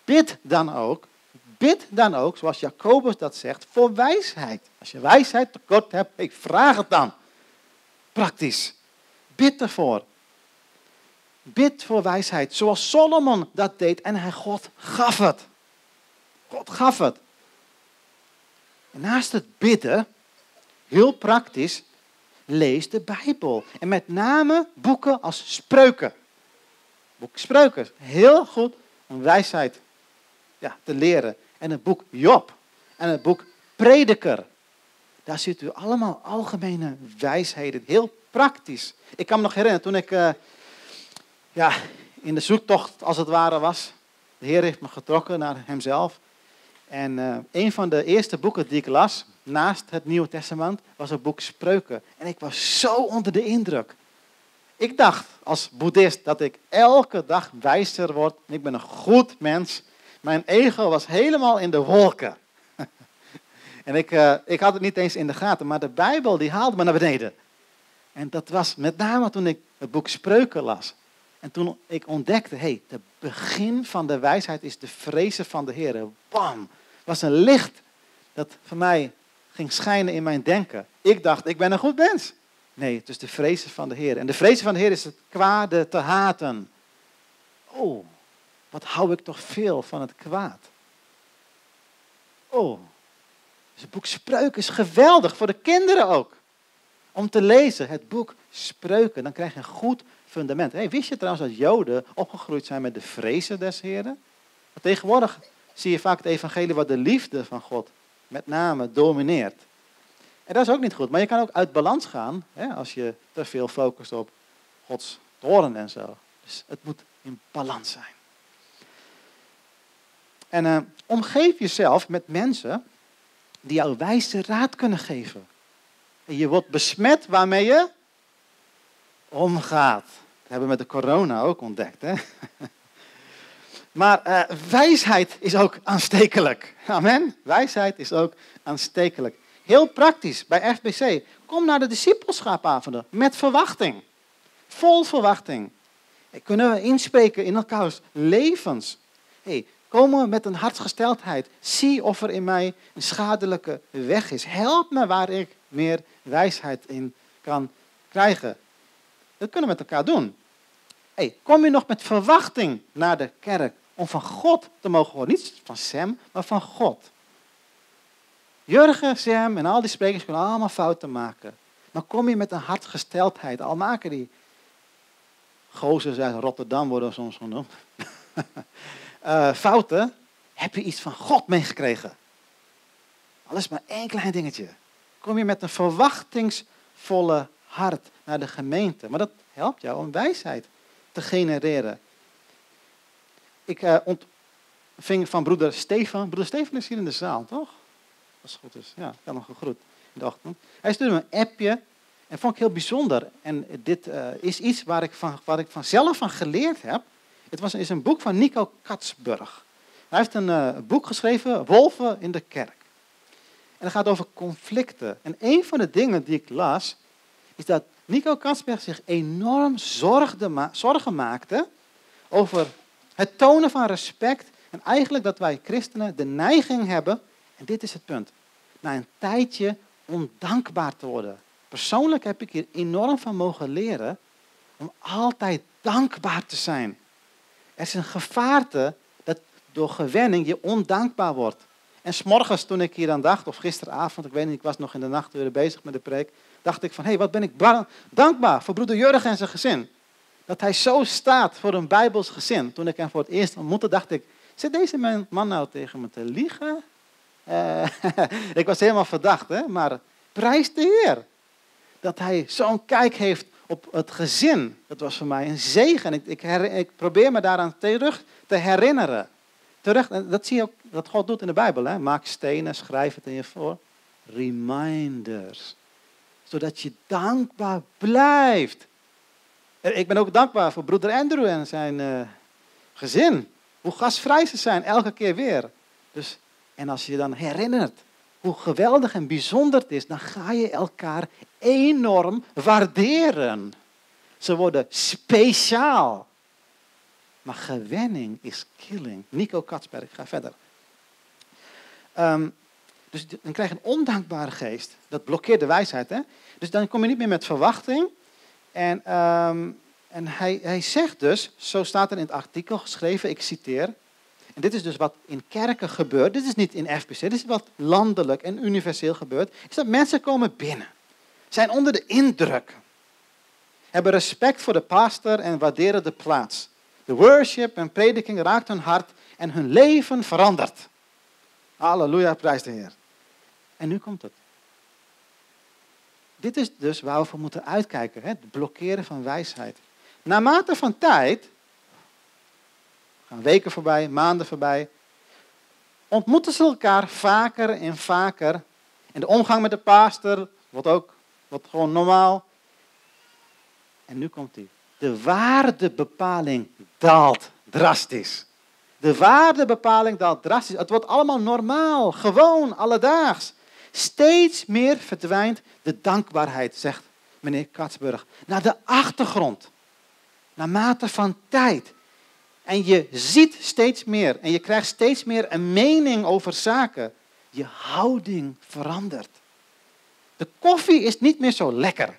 bid dan ook, bid dan ook, zoals Jacobus dat zegt, voor wijsheid. Als je wijsheid tekort hebt, vraag het dan. Praktisch. Bid ervoor. Bid voor wijsheid, zoals Solomon dat deed en hij God gaf het. God gaf het. En naast het bidden, heel praktisch, lees de Bijbel. En met name boeken als spreuken. Boek spreuken, heel goed om wijsheid ja, te leren. En het boek Job en het boek Prediker. Daar ziet u allemaal algemene wijsheden, heel praktisch. Ik kan me nog herinneren toen ik uh, ja, in de zoektocht als het ware was. De Heer heeft me getrokken naar Hemzelf. En uh, een van de eerste boeken die ik las, naast het Nieuwe Testament, was het boek Spreuken. En ik was zo onder de indruk. Ik dacht als boeddhist dat ik elke dag wijzer word. Ik ben een goed mens. Mijn ego was helemaal in de wolken. *laughs* en ik, uh, ik had het niet eens in de gaten, maar de Bijbel die haalde me naar beneden. En dat was met name toen ik het boek Spreuken las. En toen ik ontdekte, hé, hey, het begin van de wijsheid is de vrezen van de Heer. Bam! was een licht dat voor mij ging schijnen in mijn denken. Ik dacht, ik ben een goed mens. Nee, het is de vrezen van de Heer. En de vrezen van de Heer is het kwade te haten. Oh, wat hou ik toch veel van het kwaad. Oh, dus het boek Spreuken is geweldig voor de kinderen ook. Om te lezen, het boek Spreuken, dan krijg je een goed fundament. Hey, wist je trouwens dat Joden opgegroeid zijn met de vrezen des Heren? Tegenwoordig zie je vaak het evangelie waar de liefde van God met name domineert. En dat is ook niet goed. Maar je kan ook uit balans gaan hè, als je te veel focust op Gods toren en zo. Dus het moet in balans zijn. En uh, omgeef jezelf met mensen die jou wijze raad kunnen geven. En je wordt besmet waarmee je omgaat. Dat hebben we met de corona ook ontdekt. Hè? *laughs* Maar uh, wijsheid is ook aanstekelijk. Amen. Wijsheid is ook aanstekelijk. Heel praktisch bij FBC. Kom naar de discipelschapavonden met verwachting. Vol verwachting. Kunnen we inspreken in elkaars levens. Hey, komen met een hartsgesteldheid. Zie of er in mij een schadelijke weg is. Help me waar ik meer wijsheid in kan krijgen. Dat kunnen we met elkaar doen. Hey, kom je nog met verwachting naar de kerk om van God te mogen horen? Niet van Sam, maar van God. Jurgen, Sam en al die sprekers kunnen allemaal fouten maken. Maar kom je met een hartgesteldheid, al maken die gozers uit Rotterdam worden soms genoemd, *laughs* uh, fouten, heb je iets van God meegekregen. Alles maar één klein dingetje. Kom je met een verwachtingsvolle hart naar de gemeente. Maar dat helpt jou om wijsheid te genereren. Ik uh, ontving van broeder Stefan. Broeder Stefan is hier in de zaal, toch? Als het goed is. Ja, ik heb nog gegroet in de ochtend. Hij stuurde me een appje. En vond ik heel bijzonder. En dit uh, is iets waar ik, van, waar ik vanzelf van geleerd heb. Het was, is een boek van Nico Katsburg. Hij heeft een uh, boek geschreven, Wolven in de Kerk. En dat gaat over conflicten. En een van de dingen die ik las, is dat Nico Katsburg zich enorm zorgde, zorgen maakte over het tonen van respect. En eigenlijk dat wij christenen de neiging hebben, en dit is het punt, na een tijdje ondankbaar te worden. Persoonlijk heb ik hier enorm van mogen leren om altijd dankbaar te zijn. Er is een gevaarte dat door gewenning je ondankbaar wordt. En s'morgens toen ik hier aan dacht, of gisteravond, ik weet niet, ik was nog in de nacht bezig met de preek, dacht ik van, hé, hey, wat ben ik dankbaar voor broeder Jurgen en zijn gezin. Dat hij zo staat voor een Bijbels gezin. Toen ik hem voor het eerst ontmoette, dacht ik, zit deze man nou tegen me te liegen? Uh, *laughs* ik was helemaal verdacht, hè? maar prijs de Heer. Dat hij zo'n kijk heeft op het gezin. Dat was voor mij een zegen. Ik, ik, ik probeer me daaraan terug te herinneren. Terug, dat zie je ook dat God doet in de Bijbel. Hè? Maak stenen, schrijf het in je voor. Reminders. Zodat je dankbaar blijft. Ik ben ook dankbaar voor broeder Andrew en zijn uh, gezin. Hoe gastvrij ze zijn, elke keer weer. Dus, en als je je dan herinnert hoe geweldig en bijzonder het is, dan ga je elkaar enorm waarderen. Ze worden speciaal. Maar gewenning is killing. Nico Katsberg, ga verder. Um, dus dan krijg je een ondankbare geest. Dat blokkeert de wijsheid. Hè? Dus dan kom je niet meer met verwachting. En, um, en hij, hij zegt dus, zo staat er in het artikel geschreven, ik citeer. En dit is dus wat in kerken gebeurt. Dit is niet in FPC, dit is wat landelijk en universeel gebeurt. Is dat mensen komen binnen. Zijn onder de indruk. Hebben respect voor de pastor en waarderen de plaats. De worship en prediking raakt hun hart en hun leven verandert. Halleluja, prijs de Heer. En nu komt het. Dit is dus waar we voor moeten uitkijken, het blokkeren van wijsheid. Naarmate van tijd, gaan weken voorbij, maanden voorbij, ontmoeten ze elkaar vaker en vaker. En de omgang met de pastor wordt ook wordt gewoon normaal. En nu komt hij. De waardebepaling daalt drastisch. De waardebepaling daalt drastisch. Het wordt allemaal normaal, gewoon, alledaags. Steeds meer verdwijnt de dankbaarheid, zegt meneer Katsburg, naar de achtergrond. Naarmate van tijd. En je ziet steeds meer en je krijgt steeds meer een mening over zaken. Je houding verandert. De koffie is niet meer zo lekker.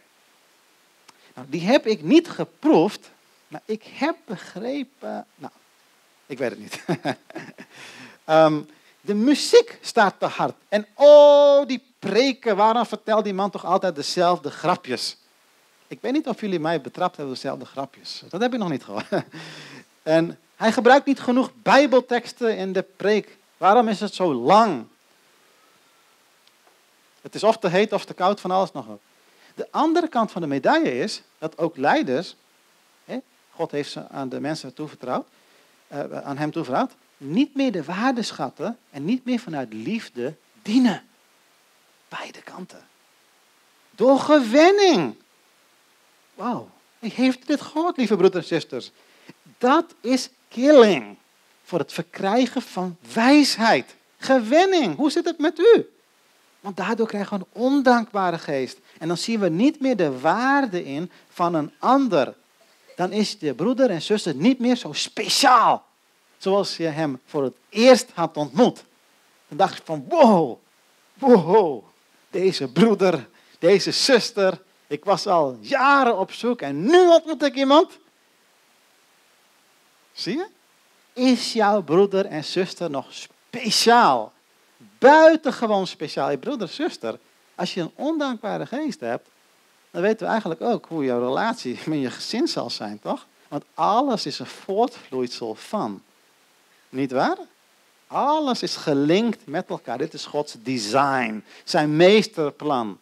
Nou, die heb ik niet geproefd, maar ik heb begrepen. Nou, ik weet het niet. um, *laughs* De muziek staat te hard. En oh, die preken, waarom vertelt die man toch altijd dezelfde grapjes? Ik weet niet of jullie mij betrapt hebben dezelfde grapjes. Dat heb ik nog niet gehoord. *laughs* En hij gebruikt niet genoeg bijbelteksten in de preek. Waarom is het zo lang? Het is of te heet of te koud, van alles nog. De andere kant van de medaille is dat ook leiders, God heeft ze aan de mensen toevertrouwd, eh, aan hem toevertrouwd, niet meer de waarde schatten en niet meer vanuit liefde dienen. Beide kanten. Door gewenning. Wauw, heeft dit gehoord, lieve broeders en zusters? Dat is killing. Voor het verkrijgen van wijsheid. Gewenning. Hoe zit het met u? Want daardoor krijgen we een ondankbare geest. En dan zien we niet meer de waarde in van een ander. Dan is de broeder en zuster niet meer zo speciaal zoals je hem voor het eerst had ontmoet. Dan dacht je van, wow, wow, deze broeder, deze zuster, ik was al jaren op zoek en nu ontmoet ik iemand. Zie je? Is jouw broeder en zuster nog speciaal? Buitengewoon speciaal. Je broeder zuster, als je een ondankbare geest hebt, dan weten we eigenlijk ook hoe jouw relatie *laughs* met je gezin zal zijn, toch? Want alles is een voortvloeisel van. Niet waar? Alles is gelinkt met elkaar. Dit is Gods design, zijn meesterplan.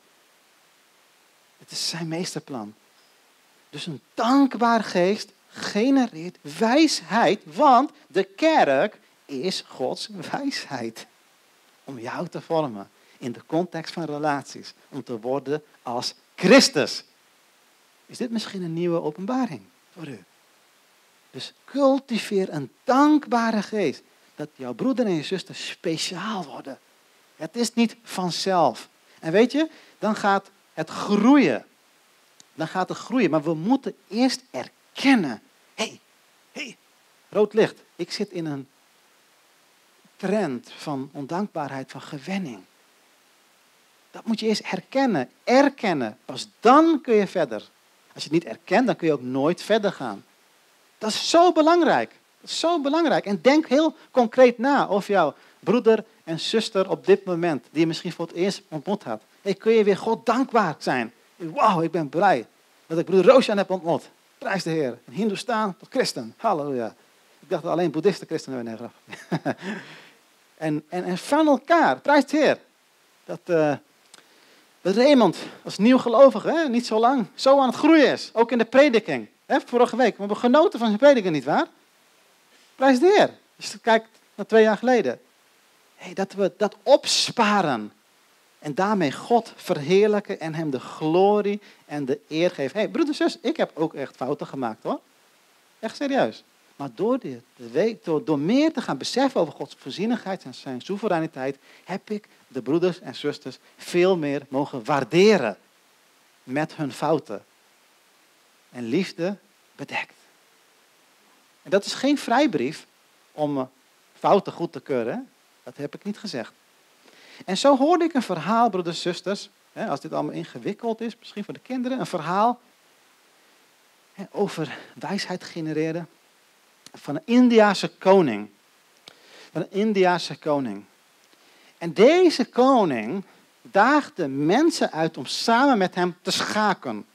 Het is zijn meesterplan. Dus een dankbaar geest genereert wijsheid, want de kerk is Gods wijsheid. Om jou te vormen in de context van relaties, om te worden als Christus. Is dit misschien een nieuwe openbaring voor u? Dus cultiveer een dankbare geest. Dat jouw broeder en je zuster speciaal worden. Het is niet vanzelf. En weet je, dan gaat het groeien. Dan gaat het groeien. Maar we moeten eerst erkennen. Hé, hey, hey, rood licht. Ik zit in een trend van ondankbaarheid, van gewenning. Dat moet je eerst herkennen, erkennen. Pas dan kun je verder. Als je het niet erkent, dan kun je ook nooit verder gaan. Dat is zo belangrijk. Dat is zo belangrijk. En denk heel concreet na of jouw broeder en zuster op dit moment, die je misschien voor het eerst ontmoet had, hey, kun je weer God dankbaar zijn. Wauw, ik ben blij dat ik broeder Roshan heb ontmoet. Prijs de Heer. Hindoestaan tot christen. Halleluja. Ik dacht alleen boeddhisten christenen waren. *laughs* en, en, en van elkaar. Prijs de Heer. Dat, uh, dat Raymond als nieuwgelovige, hè, niet zo lang, zo aan het groeien is. Ook in de prediking. Hè, vorige week. We hebben genoten van zijn prediker, nietwaar? Prijs de Heer. Als je kijkt naar twee jaar geleden. Hey, dat we dat opsparen. En daarmee God verheerlijken en hem de glorie en de eer geven. Hé, hey, broeder, zus, ik heb ook echt fouten gemaakt hoor. Echt serieus. Maar door, dit, door, door meer te gaan beseffen over Gods voorzienigheid en zijn soevereiniteit, heb ik de broeders en zusters veel meer mogen waarderen met hun fouten. En liefde bedekt. En dat is geen vrijbrief om eh, fouten goed te keuren. Dat heb ik niet gezegd. En zo hoorde ik een verhaal, broeders zusters, als dit allemaal ingewikkeld is, misschien voor de kinderen, een verhaal over wijsheid genereren van een Indiase koning. Van een Indiase koning. En deze koning daagde mensen uit om samen met hem te schaken.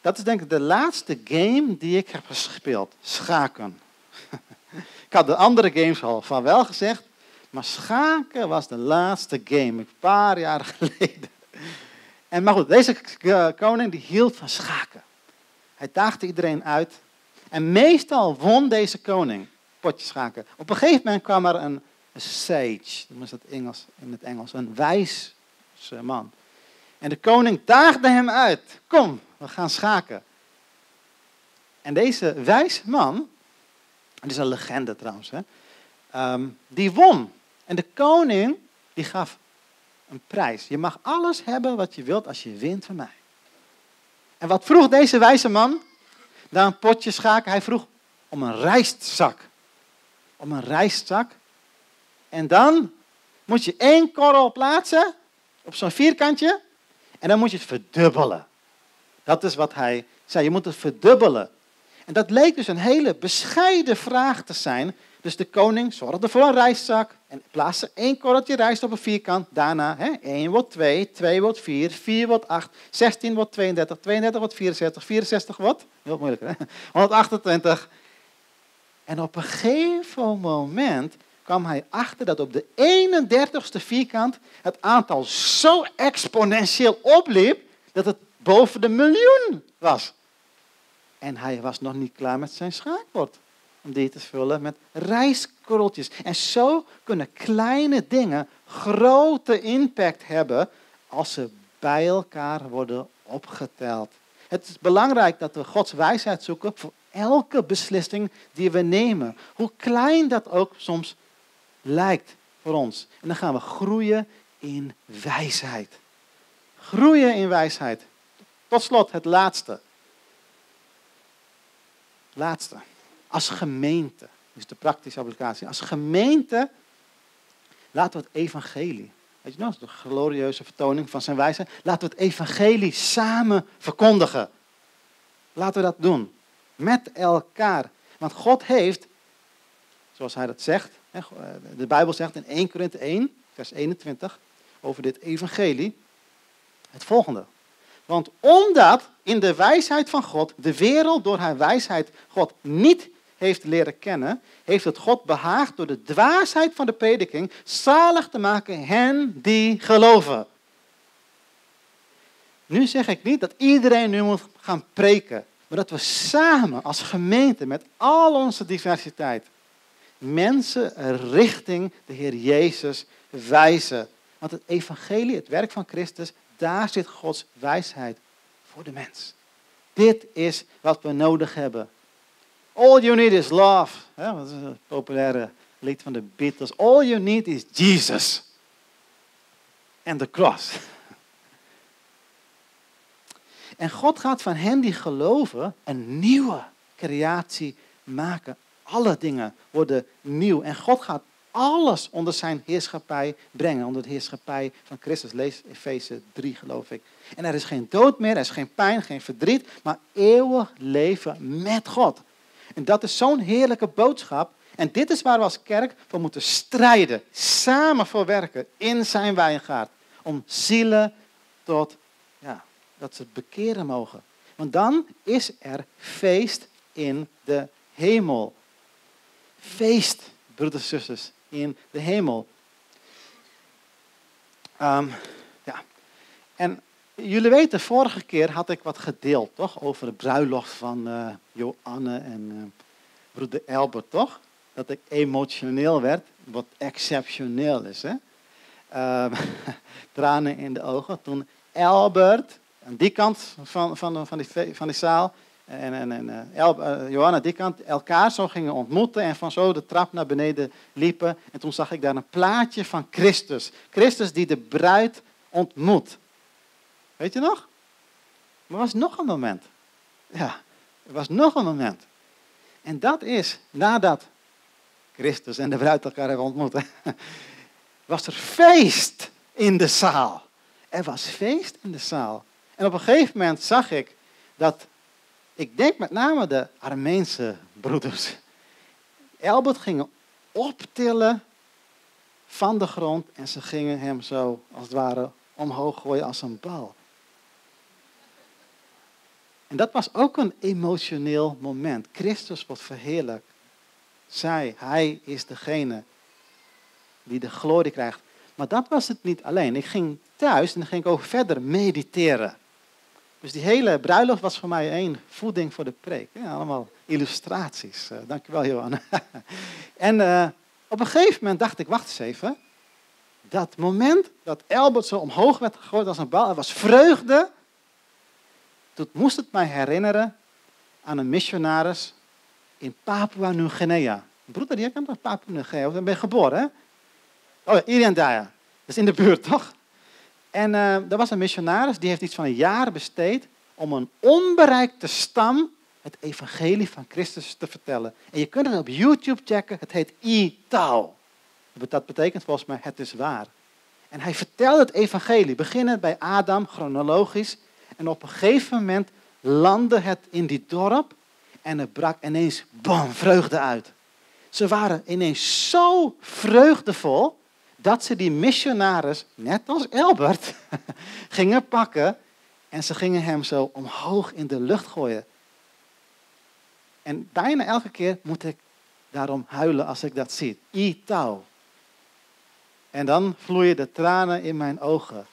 Dat is denk ik de laatste game die ik heb gespeeld. Schaken. *laughs* ik had de andere games al van wel gezegd. Maar schaken was de laatste game. Een paar jaar *laughs* geleden. En maar goed, deze koning die hield van schaken. Hij daagde iedereen uit. En meestal won deze koning potje schaken. Op een gegeven moment kwam er een, sage, dat is het Engels, in het Engels, een wijze man. En de koning daagde hem uit. Kom, we gaan schaken. En deze wijs man, het is een legende trouwens, hè, um, die won. En de koning die gaf een prijs. Je mag alles hebben wat je wilt als je wint van mij. En wat vroeg deze wijze man? Na een potje schaken, hij vroeg om een rijstzak. Om een rijstzak. En dan moet je één korrel plaatsen op zo'n vierkantje. En dan moet je het verdubbelen. Dat is wat hij zei. Je moet het verdubbelen. En dat leek dus een hele bescheiden vraag te zijn. Dus de koning zorgde voor een rijstzak en plaatste één korreltje rijst op een vierkant. Daarna hè, 1 wordt 2, 2 wordt 4, 4 wordt 8, 16 wordt 32, 32 wordt 64, 64 wordt, heel moeilijk hè, 128. En op een gegeven moment kwam hij achter dat op de 31ste vierkant het aantal zo exponentieel opliep dat het boven de miljoen was. En hij was nog niet klaar met zijn schaakbord om die te vullen met rijstkorreltjes. En zo kunnen kleine dingen grote impact hebben als ze bij elkaar worden opgeteld. Het is belangrijk dat we Gods wijsheid zoeken voor elke beslissing die we nemen. Hoe klein dat ook soms lijkt voor ons. En dan gaan we groeien in wijsheid. Groeien in wijsheid. Tot slot het laatste. Laatste. Als gemeente, is de praktische applicatie. Als gemeente laten we het evangelie, weet je nog, de glorieuze vertoning van zijn wijsheid, laten we het evangelie samen verkondigen. Laten we dat doen. Met elkaar. Want God heeft, zoals hij dat zegt, de Bijbel zegt in 1 Korinthe 1, vers 21, over dit evangelie, het volgende. Want omdat in de wijsheid van God de wereld door haar wijsheid God niet heeft leren kennen, heeft het God behaagd door de dwaasheid van de prediking zalig te maken hen die geloven. Nu zeg ik niet dat iedereen nu moet gaan preken, maar dat we samen als gemeente met al onze diversiteit mensen richting de Heer Jezus wijzen. Want het evangelie, het werk van Christus, daar zit Gods wijsheid voor de mens. Dit is wat we nodig hebben. All you need is love. dat is een populaire lied van de Beatles. All you need is Jesus. En de cross. En God gaat van hen die geloven een nieuwe creatie maken. Alle dingen worden nieuw. En God gaat alles onder zijn heerschappij brengen. Onder de heerschappij van Christus. Lees Efeze 3 geloof ik. En er is geen dood meer, er is geen pijn, geen verdriet. Maar eeuwig leven met God. En dat is zo'n heerlijke boodschap. En dit is waar we als kerk voor moeten strijden. Samen voor werken in zijn wijngaard. Om zielen tot, ja, dat ze bekeren mogen. Want dan is er feest in de hemel. Feest, broeders en zusters, in de hemel. Um, ja. En Jullie weten, vorige keer had ik wat gedeeld, toch? Over de bruiloft van uh, Joanne en uh, broeder Albert, toch? Dat ik emotioneel werd, wat exceptioneel is, hè? uh, *laughs* tranen in de ogen. Toen Albert, aan die kant van, van, van, die, van die zaal, en, en, en uh, Johanna die kant, elkaar zo gingen ontmoeten en van zo de trap naar beneden liepen. En toen zag ik daar een plaatje van Christus. Christus die de bruid ontmoet. Weet je nog? Er was nog een moment. Ja, er was nog een moment. En dat is nadat Christus en de bruid elkaar hebben ontmoet. *laughs* Was er feest in de zaal. Er was feest in de zaal. En op een gegeven moment zag ik dat, ik denk met name de Armeense broeders, Elbert gingen optillen van de grond en ze gingen hem zo, als het ware, omhoog gooien als een bal. En dat was ook een emotioneel moment. Christus wordt verheerlijkt. Zij, hij is degene die de glorie krijgt. Maar dat was het niet alleen. Ik ging thuis en dan ging ik ook verder mediteren. Dus die hele bruiloft was voor mij één voeding voor de preek. Allemaal illustraties. Uh, dankjewel, Johan. *laughs* en uh, op een gegeven moment dacht ik, wacht eens even. Dat moment dat Albert zo omhoog werd gegooid als een bal, er was vreugde. Toen moest het mij herinneren aan een missionaris in Papua Nieuw-Guinea. Broeder, die kan toch Papua Nieuw-Guinea? Dan ben je geboren? Oh ja, Iriandaya. Dat is in de buurt, toch? En uh, er was een missionaris, die heeft iets van een jaar besteed om een onbereikte stam het evangelie van Christus te vertellen. En je kunt het op YouTube checken, het heet I-Tau. Dat betekent volgens mij, het is waar. En hij vertelde het evangelie, beginnend bij Adam, chronologisch. En op een gegeven moment landde het in die dorp en er brak ineens, bam, vreugde uit. Ze waren ineens zo vreugdevol dat ze die missionaris, net als Albert, *laughs* gingen pakken en ze gingen hem zo omhoog in de lucht gooien. En bijna elke keer moet ik daarom huilen als ik dat zie. I touw. En dan vloeien de tranen in mijn ogen.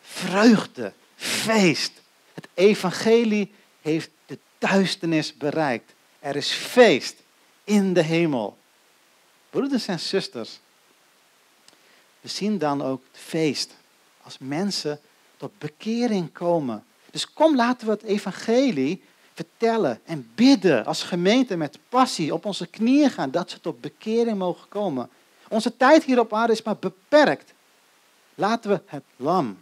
Vreugde, feest. Het evangelie heeft de duisternis bereikt. Er is feest in de hemel. Broeders en zusters, we zien dan ook het feest als mensen tot bekering komen. Dus kom laten we het evangelie vertellen en bidden als gemeente met passie op onze knieën gaan dat ze tot bekering mogen komen. Onze tijd hier op aarde is maar beperkt. Laten we het lam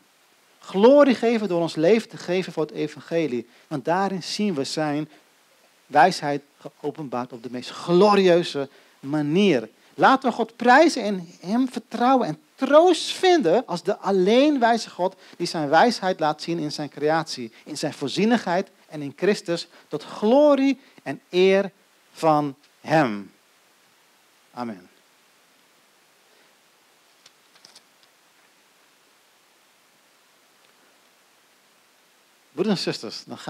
glorie geven door ons leven te geven voor het evangelie. Want daarin zien we zijn wijsheid geopenbaard op de meest glorieuze manier. Laten we God prijzen en Hem vertrouwen en troost vinden als de alleen wijze God die zijn wijsheid laat zien in zijn creatie, in zijn voorzienigheid en in Christus, tot glorie en eer van Hem. Amen. Broeders en zusters, dan gaan